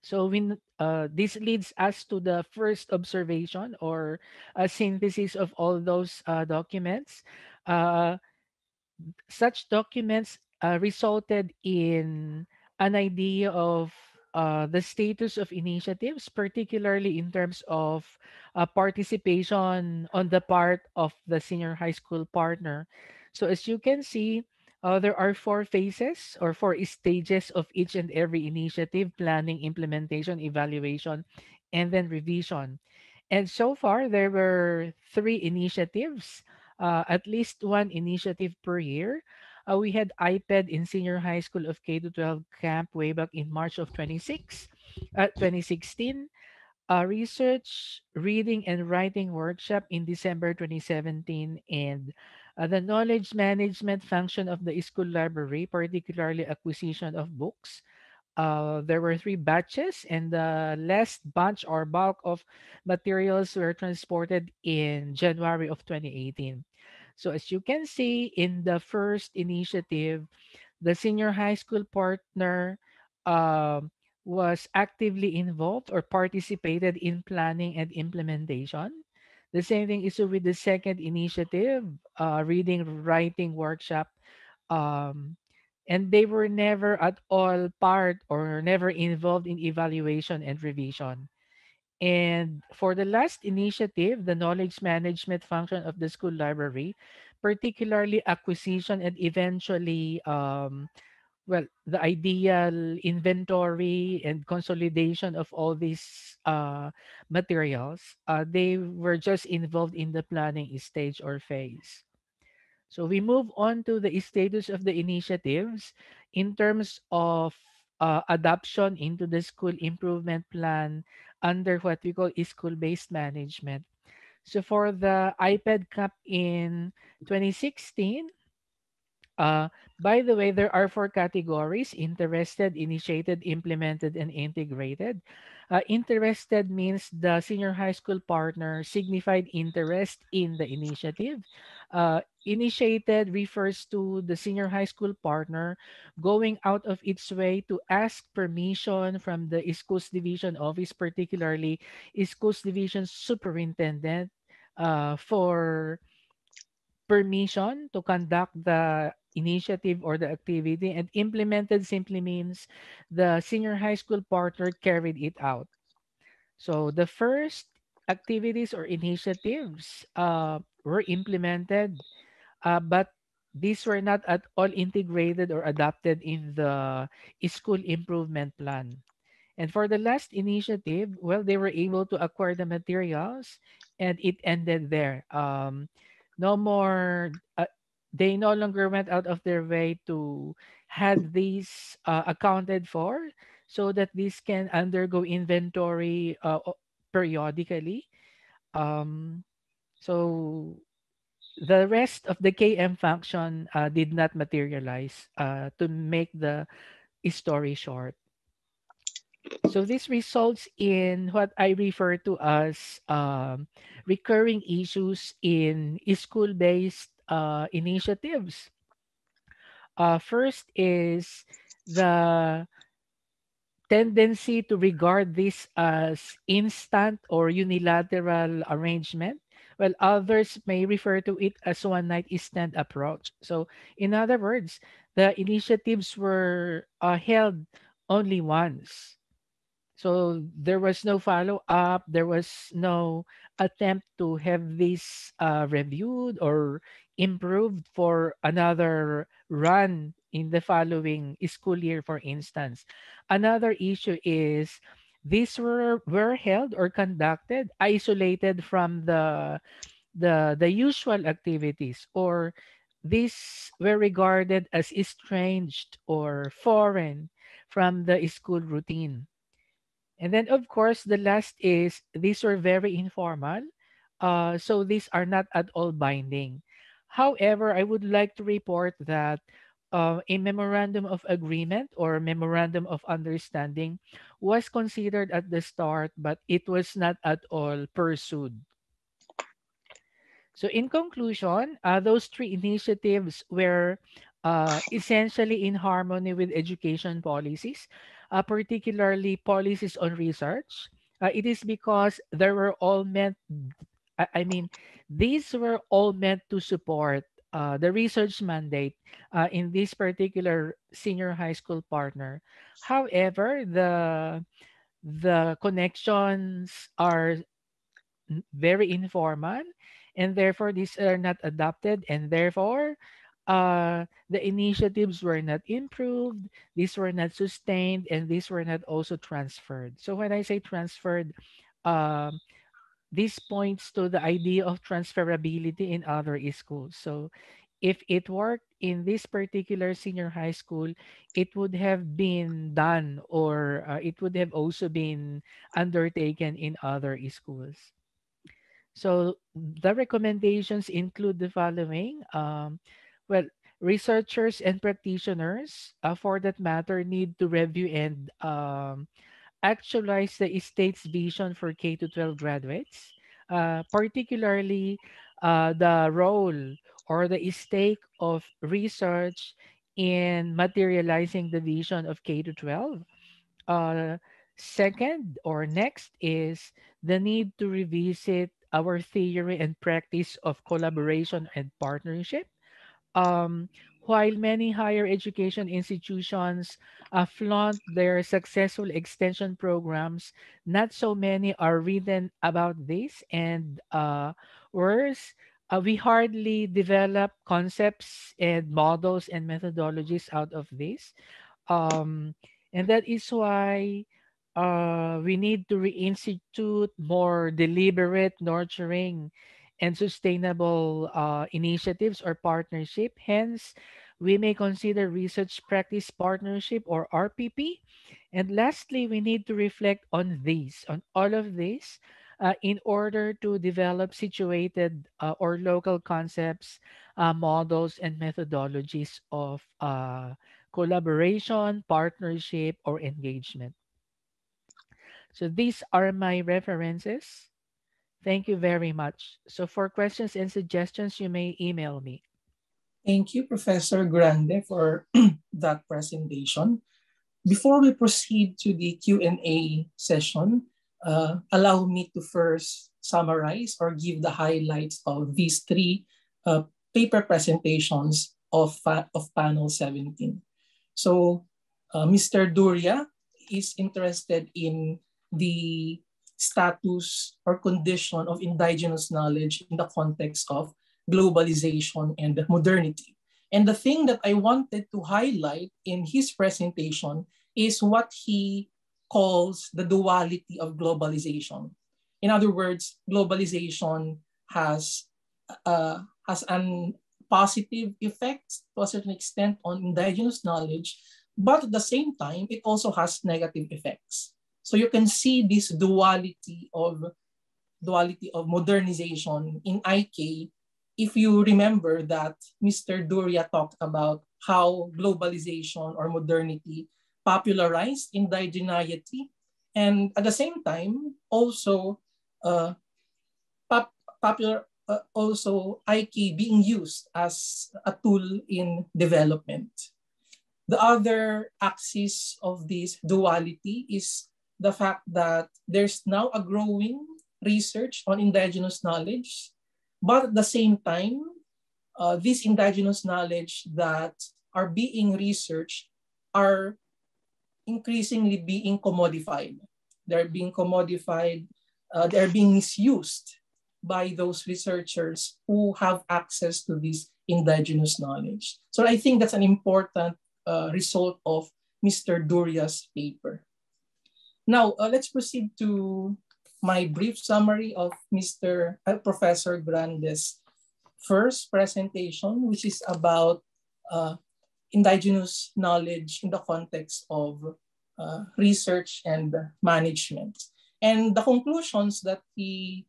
so when uh, this leads us to the first observation or a synthesis of all those uh, documents. Uh, such documents uh, resulted in an idea of uh, the status of initiatives, particularly in terms of participation on the part of the senior high school partner. So as you can see, uh, there are four phases or four stages of each and every initiative planning, implementation, evaluation, and then revision. And so far, there were three initiatives, uh, at least one initiative per year. Uh, we had iPad in senior high school of K to 12 camp way back in March of 26, uh, 2016 a research, reading, and writing workshop in December 2017, and uh, the knowledge management function of the school library, particularly acquisition of books. Uh, there were three batches, and the last batch or bulk of materials were transported in January of 2018. So as you can see in the first initiative, the senior high school partner um, was actively involved or participated in planning and implementation. The same thing is with the second initiative, uh, reading writing workshop. Um, and they were never at all part or never involved in evaluation and revision. And for the last initiative, the knowledge management function of the school library, particularly acquisition and eventually, um, well, the ideal inventory and consolidation of all these uh, materials, uh, they were just involved in the planning stage or phase. So we move on to the status of the initiatives in terms of uh, adoption into the school improvement plan under what we call school-based management. So for the iPad Cup in 2016, uh, by the way, there are four categories interested, initiated, implemented, and integrated. Uh, interested means the senior high school partner signified interest in the initiative. Uh, initiated refers to the senior high school partner going out of its way to ask permission from the schools division office, particularly schools division superintendent, uh, for permission to conduct the initiative or the activity and implemented simply means the senior high school partner carried it out. So the first activities or initiatives uh, were implemented, uh, but these were not at all integrated or adopted in the school improvement plan. And for the last initiative, well, they were able to acquire the materials and it ended there. Um, no more uh, they no longer went out of their way to have these uh, accounted for so that this can undergo inventory uh, periodically. Um, so the rest of the km function uh, did not materialize uh, to make the story short. So this results in what I refer to as um, recurring issues in school-based uh, initiatives. Uh, first is the tendency to regard this as instant or unilateral arrangement, while others may refer to it as one night stand approach. So, in other words, the initiatives were uh, held only once so there was no follow up. There was no attempt to have this uh, reviewed or improved for another run in the following school year, for instance. Another issue is these were, were held or conducted isolated from the, the, the usual activities or these were regarded as estranged or foreign from the school routine. And then, of course, the last is these are very informal. Uh, so these are not at all binding. However, I would like to report that uh, a memorandum of agreement or memorandum of understanding was considered at the start, but it was not at all pursued. So in conclusion, uh, those three initiatives were uh, essentially in harmony with education policies uh, particularly policies on research. Uh, it is because there were all meant, I, I mean, these were all meant to support uh, the research mandate uh, in this particular senior high school partner. However, the the connections are very informal and therefore these are not adopted and therefore uh, the initiatives were not improved, these were not sustained, and these were not also transferred. So when I say transferred, um, this points to the idea of transferability in other schools. So if it worked in this particular senior high school, it would have been done or uh, it would have also been undertaken in other schools. So the recommendations include the following. Um, well, researchers and practitioners, uh, for that matter, need to review and um, actualize the state's vision for K to 12 graduates, uh, particularly uh, the role or the stake of research in materializing the vision of K to 12. Uh, second or next is the need to revisit our theory and practice of collaboration and partnership. Um, while many higher education institutions uh, flaunt their successful extension programs, not so many are written about this. And uh, worse, uh, we hardly develop concepts and models and methodologies out of this. Um, and that is why uh, we need to reinstitute more deliberate, nurturing, and sustainable uh, initiatives or partnership. Hence, we may consider research practice partnership or RPP. And lastly, we need to reflect on these, on all of these, uh, in order to develop situated uh, or local concepts, uh, models, and methodologies of uh, collaboration, partnership, or engagement. So these are my references. Thank you very much. So for questions and suggestions, you may email me. Thank you, Professor Grande, for that presentation. Before we proceed to the Q&A session, uh, allow me to first summarize or give the highlights of these three uh, paper presentations of, of panel 17. So uh, Mr. Duria is interested in the status or condition of indigenous knowledge in the context of globalization and modernity. And the thing that I wanted to highlight in his presentation is what he calls the duality of globalization. In other words, globalization has uh, has an positive effect to a certain extent on indigenous knowledge, but at the same time, it also has negative effects. So you can see this duality of duality of modernization in IK if you remember that Mr. Doria talked about how globalization or modernity popularized indigeneity and at the same time also uh, pop, popular uh, also IK being used as a tool in development. The other axis of this duality is the fact that there's now a growing research on indigenous knowledge, but at the same time, uh, this indigenous knowledge that are being researched are increasingly being commodified. They're being commodified, uh, they're being misused by those researchers who have access to this indigenous knowledge. So I think that's an important uh, result of Mr. Duria's paper. Now, uh, let's proceed to my brief summary of Mr. Uh, Professor Grande's first presentation, which is about uh, indigenous knowledge in the context of uh, research and management. And the conclusions that he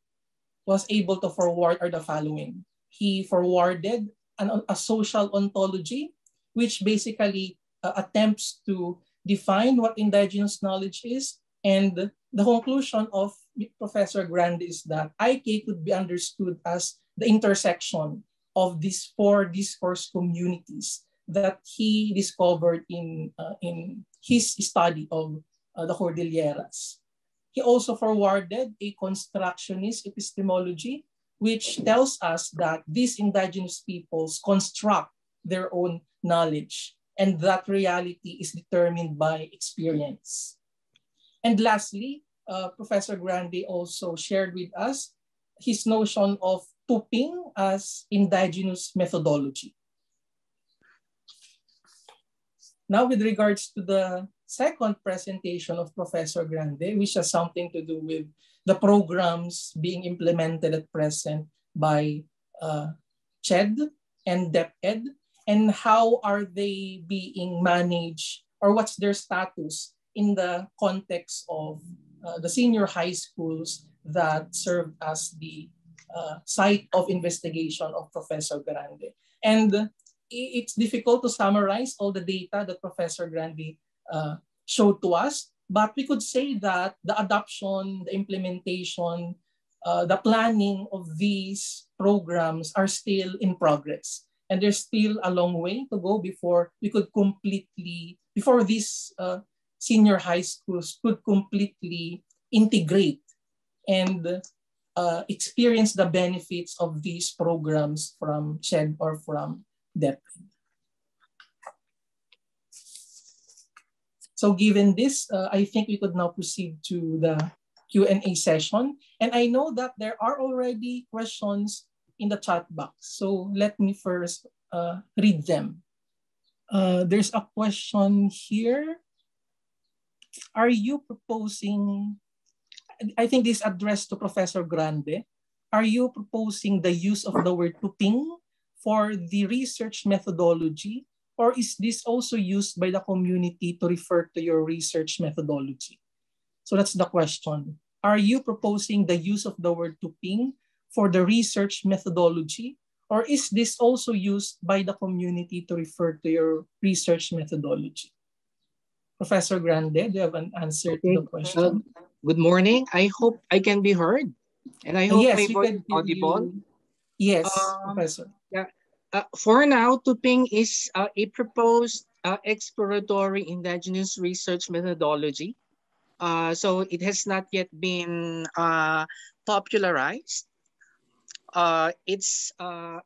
was able to forward are the following. He forwarded an, a social ontology, which basically uh, attempts to define what indigenous knowledge is. And the conclusion of Professor Grande is that IK could be understood as the intersection of these four discourse communities that he discovered in, uh, in his study of uh, the Cordilleras. He also forwarded a constructionist epistemology, which tells us that these indigenous peoples construct their own knowledge and that reality is determined by experience. And lastly, uh, Professor Grande also shared with us his notion of Tuping as indigenous methodology. Now, with regards to the second presentation of Professor Grande, which has something to do with the programs being implemented at present by uh, CHED and DepEd, and how are they being managed or what's their status in the context of uh, the senior high schools that served as the uh, site of investigation of Professor Grande. And it's difficult to summarize all the data that Professor Grande uh, showed to us, but we could say that the adoption, the implementation, uh, the planning of these programs are still in progress. And there's still a long way to go before we could completely, before these uh, senior high schools could completely integrate and uh, experience the benefits of these programs from CHED or from DepEd. So given this, uh, I think we could now proceed to the Q&A session. And I know that there are already questions in the chat box. So let me first uh, read them. Uh, there's a question here. Are you proposing, I think this addressed to Professor Grande, are you proposing the use of the word tuping for the research methodology or is this also used by the community to refer to your research methodology? So that's the question. Are you proposing the use of the word tuping for the research methodology or is this also used by the community to refer to your research methodology? Professor Grande, do you have an answer okay. to the question? Uh, good morning. I hope I can be heard. And I hope yes, my voice is audible. You. Yes, um, Professor. Yeah. Uh, for now, Tuping is uh, a proposed uh, exploratory indigenous research methodology. Uh, so it has not yet been uh, popularized uh, it's uh,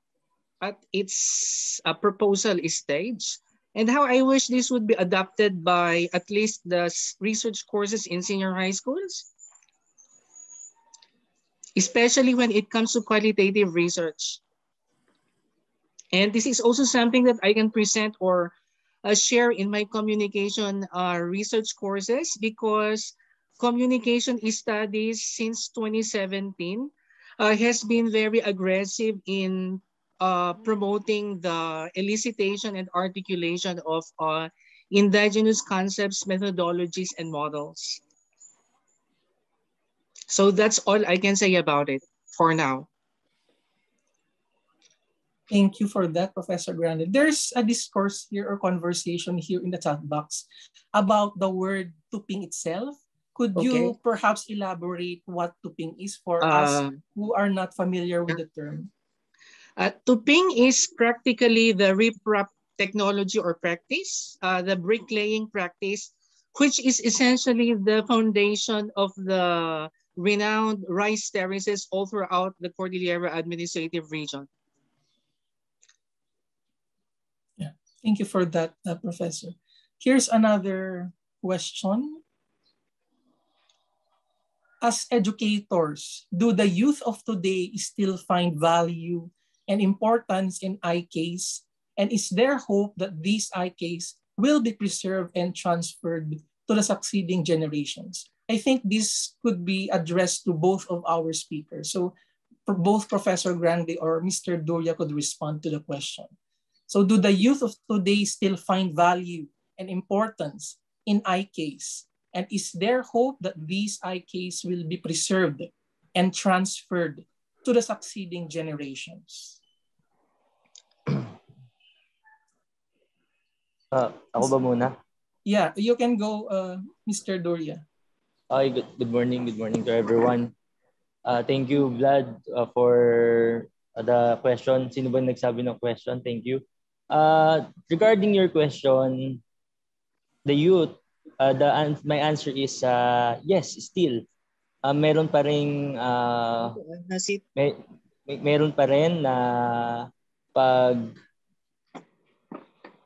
at its uh, proposal stage. And how I wish this would be adopted by at least the research courses in senior high schools, especially when it comes to qualitative research. And this is also something that I can present or uh, share in my communication uh, research courses because communication studies since 2017 uh, has been very aggressive in uh, promoting the elicitation and articulation of uh, indigenous concepts, methodologies, and models. So that's all I can say about it for now. Thank you for that, Professor Grande. There's a discourse here or conversation here in the chat box about the word tuping itself. Could okay. you perhaps elaborate what tuping is for uh, us who are not familiar with the term? Uh, tuping is practically the riprap technology or practice, uh, the bricklaying practice, which is essentially the foundation of the renowned rice terraces all throughout the Cordillera Administrative Region. Yeah, thank you for that, uh, Professor. Here's another question as educators, do the youth of today still find value and importance in IKs? And is there hope that these IKs will be preserved and transferred to the succeeding generations? I think this could be addressed to both of our speakers. So both Professor Grande or Mr. Doria could respond to the question. So do the youth of today still find value and importance in IKs? And is there hope that these IKs will be preserved and transferred to the succeeding generations? Uh, ako ba muna? Yeah, you can go, uh, Mr. Doria. Hi, good, good morning. Good morning to everyone. Uh, thank you, Vlad, uh, for the question. Sino ba nagsabi ng question? Thank you. Uh, regarding your question, the youth uh, the my answer is uh, yes, still. Uh, meron pa ring uh, may, may, meron pa rin na pag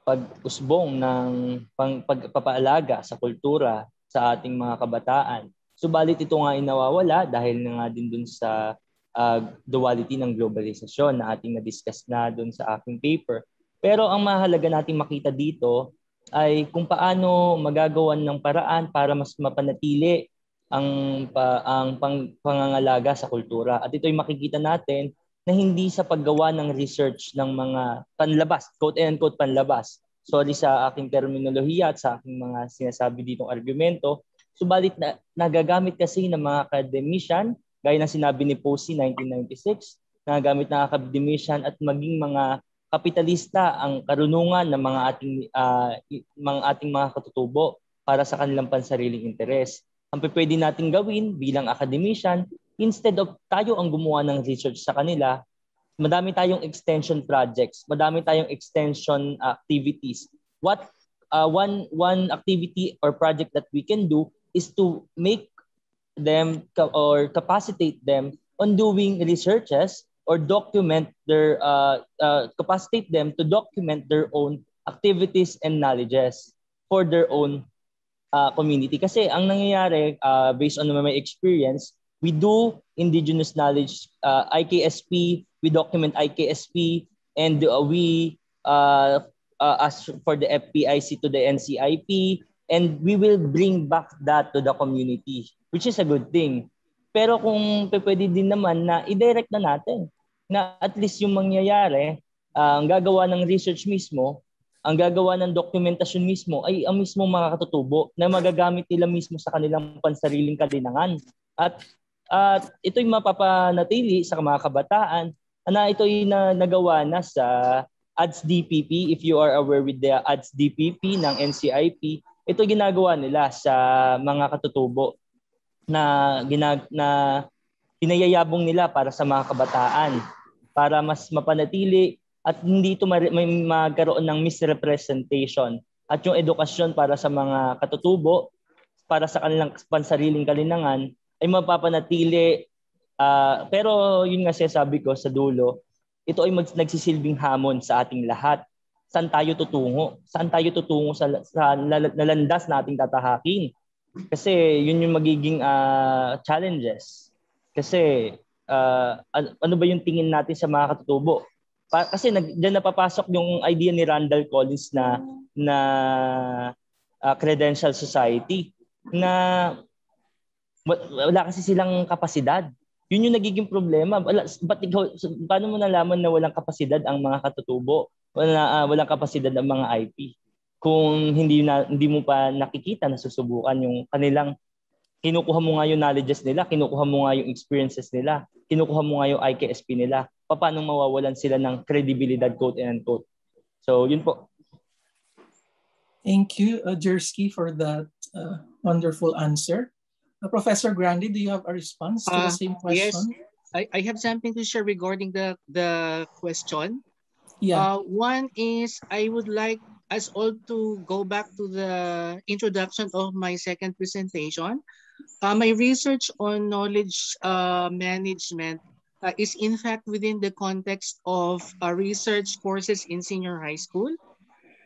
pag-usbong ng pang, pagpapaalaga sa kultura sa ating mga kabataan. Subalit ito nga ay nawawala dahil na nga din dun sa uh, duality ng globalisasyon na ating na-discuss na dun sa aking paper. Pero ang mahalaga nating makita dito ay kung paano magagawan ng paraan para mas mapanatili ang pa, ang pang, pangangalaga sa kultura. At ito'y makikita natin na hindi sa paggawa ng research ng mga panlabas, quote and quote panlabas. Sorry sa aking terminolohiya at sa aking mga sinasabi ditong argumento. Subalit na, nagagamit kasi ng mga academician, gaya ng sinabi ni Posey 1996, nagagamit ng academician at maging mga kapitalista ang karunungan ng mga ating uh, mga ating mga katutubo para sa kanilang pansariling interes. Ang pwede nating gawin bilang academician instead of tayo ang gumawa ng research sa kanila, madami tayong extension projects, madami tayong extension activities. What uh, one one activity or project that we can do is to make them or capacitate them on doing researches or document their uh, uh, capacitate them to document their own activities and knowledges for their own uh, community. Kasi ang nangyayari uh, based on my experience we do indigenous knowledge uh, IKSP we document IKSP and uh, we uh, uh, as for the FPIC to the NCIP and we will bring back that to the community which is a good thing. Pero kung pwede din naman na i-direct na natin na at least yung mangyayari, uh, ang gagawa ng research mismo, ang gagawa ng dokumentasyon mismo ay ang mismo mga katutubo na magagamit nila mismo sa kanilang pansariling kalinangan. At at ito'y mapapanatili sa mga kabataan na ito'y na, nagawa na sa ADS DPP. If you are aware with the ADS DPP ng NCIP, ito ginagawa nila sa mga katutubo na ginag na pinayayabong nila para sa mga kabataan para mas mapanatili at hindi ito may magkaroon ng misrepresentation. At yung edukasyon para sa mga katutubo para sa kanilang pansariling kalinangan ay mapapanatili uh, pero yun nga sabi ko sa dulo ito ay mag- nagsisilbing hamon sa ating lahat. Saan tayo tutungo? Saan tayo tutungo sa, sa nalandas nating tatahakin? Kasi yun yung magiging uh, challenges. Kasi uh, ano ba yung tingin natin sa mga katutubo. Pa- kasi nag, dyan napapasok yung idea ni Randall Collins na na uh, credential society na wala kasi silang kapasidad. Yun yung nagiging problema. Wala, ba't paano mo nalaman na walang kapasidad ang mga katutubo? Wala, uh, walang kapasidad ang mga IP. Kung hindi na hindi mo pa nakikita na susubukan yung kanilang kinukuha mo nga yung knowledges nila, kinukuha mo nga yung experiences nila, kinukuha mo nga yung IKSP nila, paano mawawalan sila ng credibility, quote and unquote. So, yun po. Thank you, uh, Jersky, for that uh, wonderful answer. Uh, Professor Grandi, do you have a response to the uh, same question? Yes, I, I have something to share regarding the, the question. Yeah. Uh, one is I would like us all to go back to the introduction of my second presentation. Uh, my research on knowledge uh, management uh, is in fact within the context of uh, research courses in senior high school.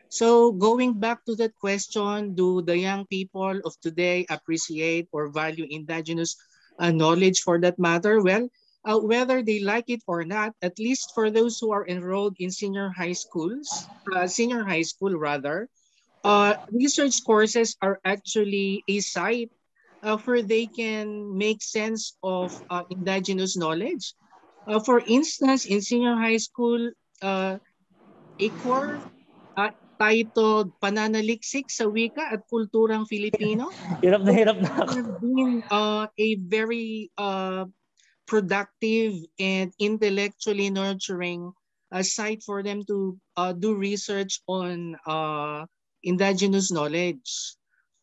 So going back to that question, do the young people of today appreciate or value indigenous uh, knowledge for that matter? Well, uh, whether they like it or not, at least for those who are enrolled in senior high schools, uh, senior high school rather, uh, research courses are actually a site uh, where they can make sense of uh, indigenous knowledge. Uh, for instance, in senior high school, uh, a core uh, titled Pananaliksik sa Wika at Kulturang Filipino. hirap na hirap na ako. Been uh, a very uh, productive and intellectually nurturing uh, site for them to uh, do research on uh, indigenous knowledge.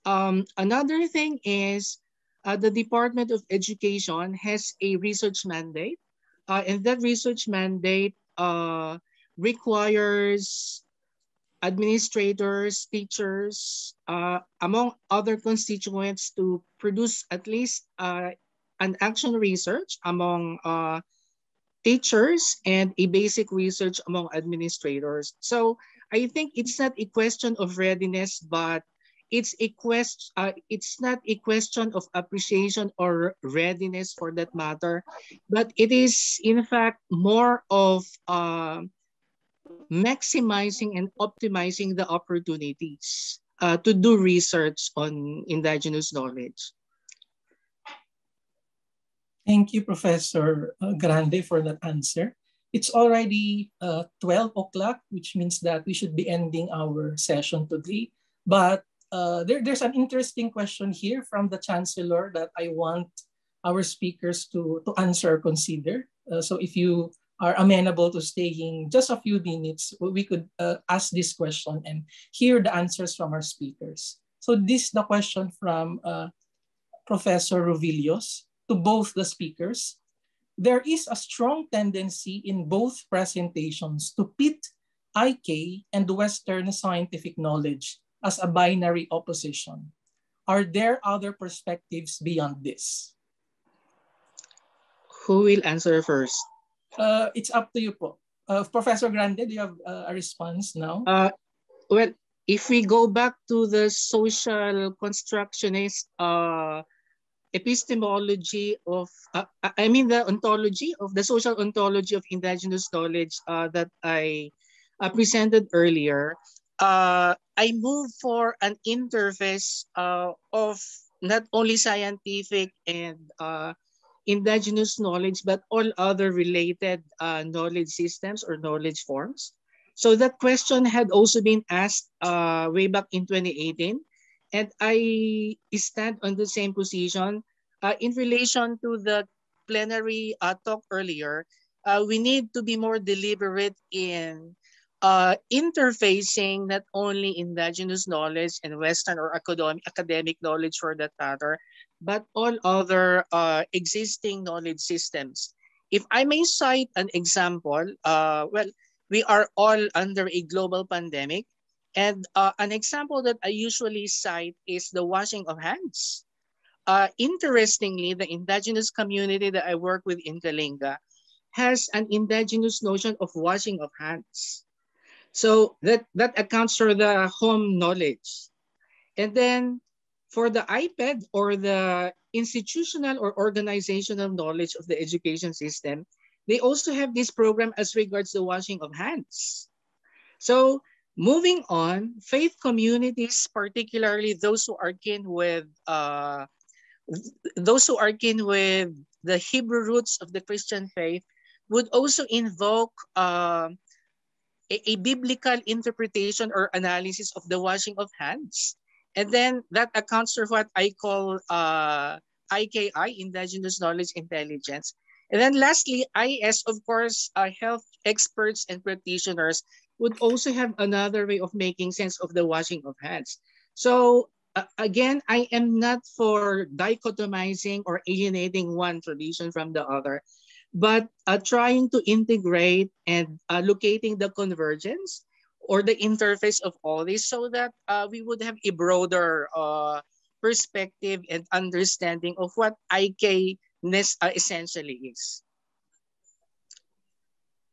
Um, another thing is uh, the Department of Education has a research mandate, uh, and that research mandate uh, requires administrators, teachers, uh, among other constituents to produce at least uh, an action research among uh, teachers and a basic research among administrators. So I think it's not a question of readiness, but it's a question uh, it's not a question of appreciation or readiness for that matter but it is in fact more of uh, maximizing and optimizing the opportunities uh, to do research on indigenous knowledge. Thank you professor uh, grande for that answer. It's already uh, 12 o'clock which means that we should be ending our session today but uh, there, there's an interesting question here from the chancellor that I want our speakers to, to answer or consider. Uh, so if you are amenable to staying just a few minutes, we could uh, ask this question and hear the answers from our speakers. So this is the question from uh, Professor Rovillos. to both the speakers, there is a strong tendency in both presentations to pit IK and Western scientific knowledge as a binary opposition. Are there other perspectives beyond this? Who will answer first? Uh, it's up to you po. Uh, Professor Grande, do you have uh, a response now? Uh, well, if we go back to the social constructionist uh, epistemology of, uh, I mean the ontology of the social ontology of indigenous knowledge uh, that I uh, presented earlier, uh, I move for an interface uh, of not only scientific and uh, indigenous knowledge, but all other related uh, knowledge systems or knowledge forms. So that question had also been asked uh, way back in 2018. And I stand on the same position uh, in relation to the plenary uh, talk earlier. Uh, we need to be more deliberate in uh, interfacing not only indigenous knowledge and Western or academic, academic knowledge for that matter, but all other uh, existing knowledge systems. If I may cite an example, uh, well, we are all under a global pandemic. And uh, an example that I usually cite is the washing of hands. Uh, interestingly, the indigenous community that I work with in Kalinga has an indigenous notion of washing of hands. So that, that accounts for the home knowledge. And then for the IPED or the institutional or organizational knowledge of the education system, they also have this program as regards the washing of hands. So moving on, faith communities, particularly those who are kin with uh, those who are kin with the Hebrew roots of the Christian faith, would also invoke uh, a, a biblical interpretation or analysis of the washing of hands. And then that accounts for what I call uh, IKI, Indigenous Knowledge Intelligence. And then lastly, IS, of course, uh, health experts and practitioners would also have another way of making sense of the washing of hands. So uh, again, I am not for dichotomizing or alienating one tradition from the other but uh, trying to integrate and uh, locating the convergence or the interface of all this so that uh, we would have a broader uh, perspective and understanding of what IK-ness uh, essentially is.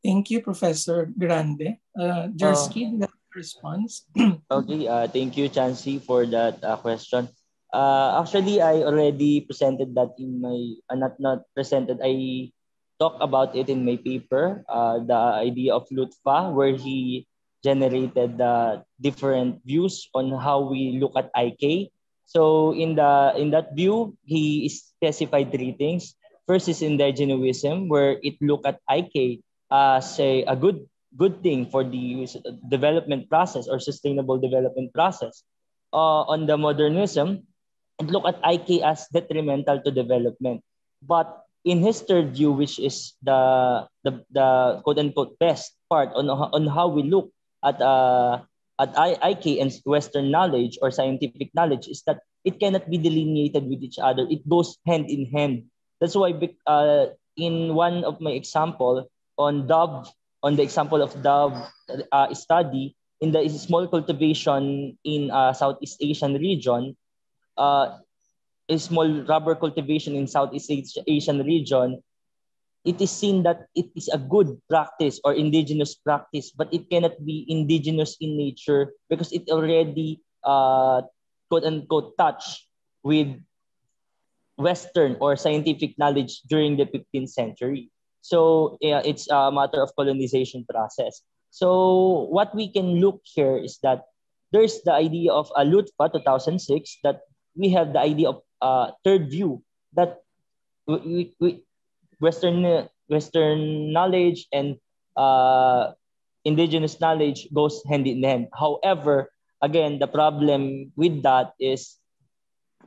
Thank you, Professor Grande. Uh, Jersky, uh, response. okay, uh, thank you, Chansey, for that uh, question. Uh, actually, I already presented that in my, uh, not not presented, I talk about it in my paper, uh, the idea of Lutfa, where he generated the different views on how we look at IK. So in the in that view, he specified three things. First is indigenism, where it look at IK as a, a good good thing for the development process or sustainable development process. Uh, on the modernism, it look at IK as detrimental to development. But in his third view, which is the the, the quote unquote best part on, on how we look at uh, at IK and Western knowledge or scientific knowledge, is that it cannot be delineated with each other. It goes hand in hand. That's why uh, in one of my example on Dove, on the example of Dove uh, study, in the small cultivation in uh, Southeast Asian region, uh, small rubber cultivation in Southeast Asian region, it is seen that it is a good practice or indigenous practice, but it cannot be indigenous in nature because it already uh, quote unquote touch with Western or scientific knowledge during the 15th century. So yeah, it's a matter of colonization process. So what we can look here is that there's the idea of a LUTFA 2006 that we have the idea of uh, third view that we, we, Western Western knowledge and uh, indigenous knowledge goes hand in hand. However, again, the problem with that is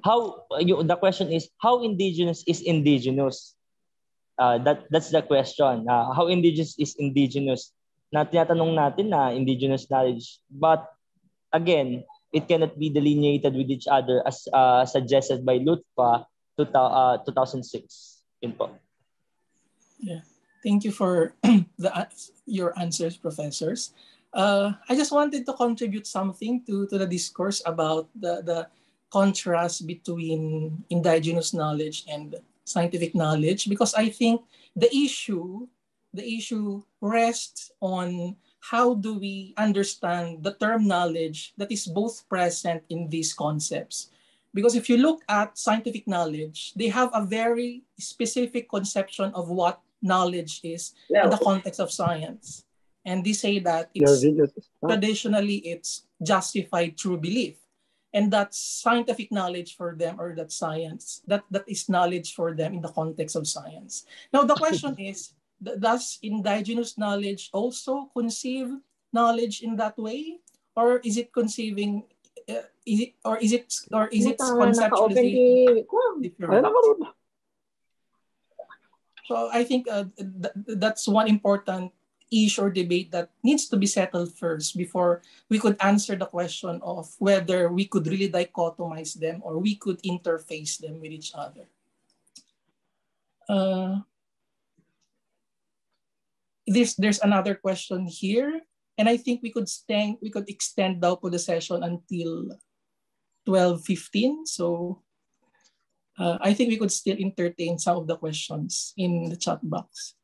how you, the question is how indigenous is indigenous. Uh, that that's the question. Uh, how indigenous is indigenous? Na tinatanong natin na indigenous knowledge, but again, it cannot be delineated with each other as uh, suggested by Lutfa uh, 2006. Yun po. Yeah. Thank you for the, your answers, professors. Uh, I just wanted to contribute something to, to the discourse about the, the contrast between indigenous knowledge and scientific knowledge because I think the issue the issue rests on how do we understand the term knowledge that is both present in these concepts? Because if you look at scientific knowledge they have a very specific conception of what knowledge is yeah. in the context of science. And they say that it's traditionally it's justified through belief. And that's scientific knowledge for them or that science that that is knowledge for them in the context of science. Now the question is does indigenous knowledge also conceive knowledge in that way? Or is it conceiving uh, is it or is it or is it conceptually so i think uh, th- that's one important issue or debate that needs to be settled first before we could answer the question of whether we could really dichotomize them or we could interface them with each other. Uh, there's, there's another question here, and I think we could stand, we could extend the the session until 12.15. So uh, I think we could still entertain some of the questions in the chat box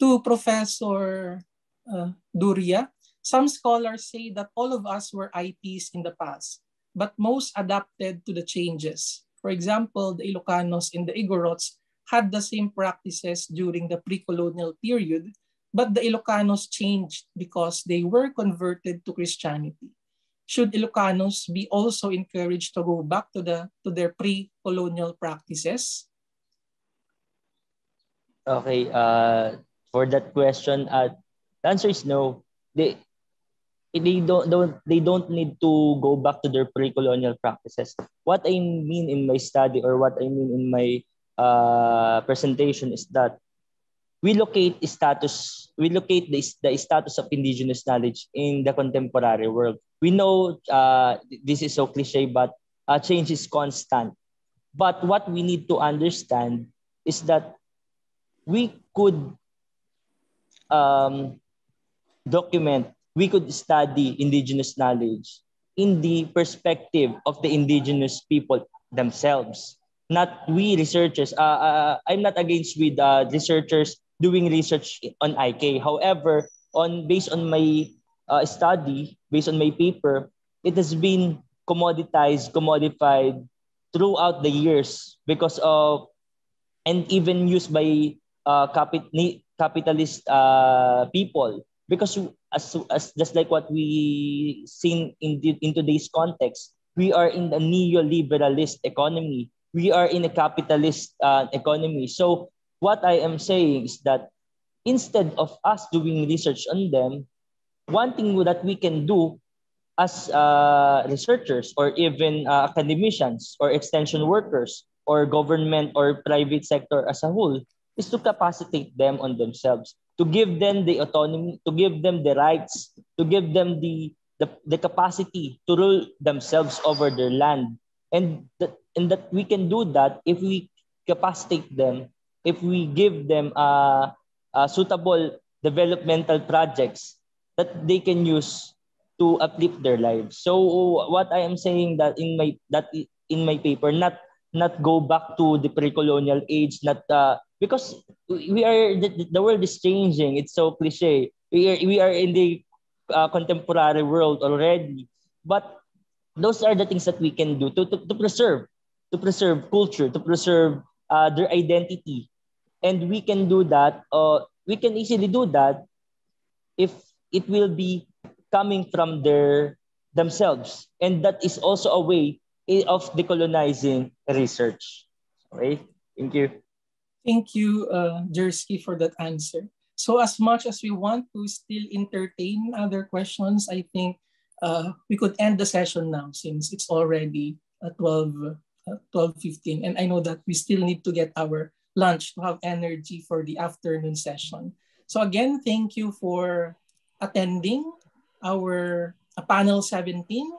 to Professor uh, Doria, some scholars say that all of us were IPs in the past, but most adapted to the changes. For example, the Ilocanos and the Igorots had the same practices during the pre-colonial period, but the Ilocanos changed because they were converted to Christianity. Should Ilocanos be also encouraged to go back to, the, to their pre-colonial practices? Okay, uh, for that question, uh, the answer is no. They they don't don't they don't need to go back to their pre-colonial practices. What I mean in my study or what I mean in my uh, presentation is that we locate status we locate the, the status of indigenous knowledge in the contemporary world. We know uh, this is so cliche, but uh, change is constant. But what we need to understand is that we could um, document, we could study indigenous knowledge in the perspective of the indigenous people themselves, not we researchers. Uh, uh, I'm not against with uh, researchers doing research on IK. However, on based on my uh, study, based on my paper, it has been commoditized, commodified throughout the years because of and even used by uh, capit- capitalist uh, people because as, as just like what we seen in the, in today's context we are in the neoliberalist economy we are in a capitalist uh, economy so what i am saying is that instead of us doing research on them one thing that we can do as uh, researchers or even uh, academicians or extension workers or government or private sector as a whole is to capacitate them on themselves, to give them the autonomy, to give them the rights, to give them the, the, the capacity to rule themselves over their land. And that, and that we can do that if we capacitate them, if we give them uh, uh, suitable developmental projects that they can use to uplift their lives. So what I am saying that in my that in my paper, not not go back to the pre-colonial age, not uh, because we are the, the world is changing. It's so cliche. We are we are in the uh, contemporary world already, but those are the things that we can do to, to, to preserve, to preserve culture, to preserve uh, their identity, and we can do that. Uh, we can easily do that if it will be coming from their themselves, and that is also a way of decolonizing research. Okay, thank you. Thank you, uh, Jersky, for that answer. So as much as we want to still entertain other questions, I think uh, we could end the session now since it's already at 12, uh, 12.15. And I know that we still need to get our lunch to have energy for the afternoon session. So again, thank you for attending our uh, panel 17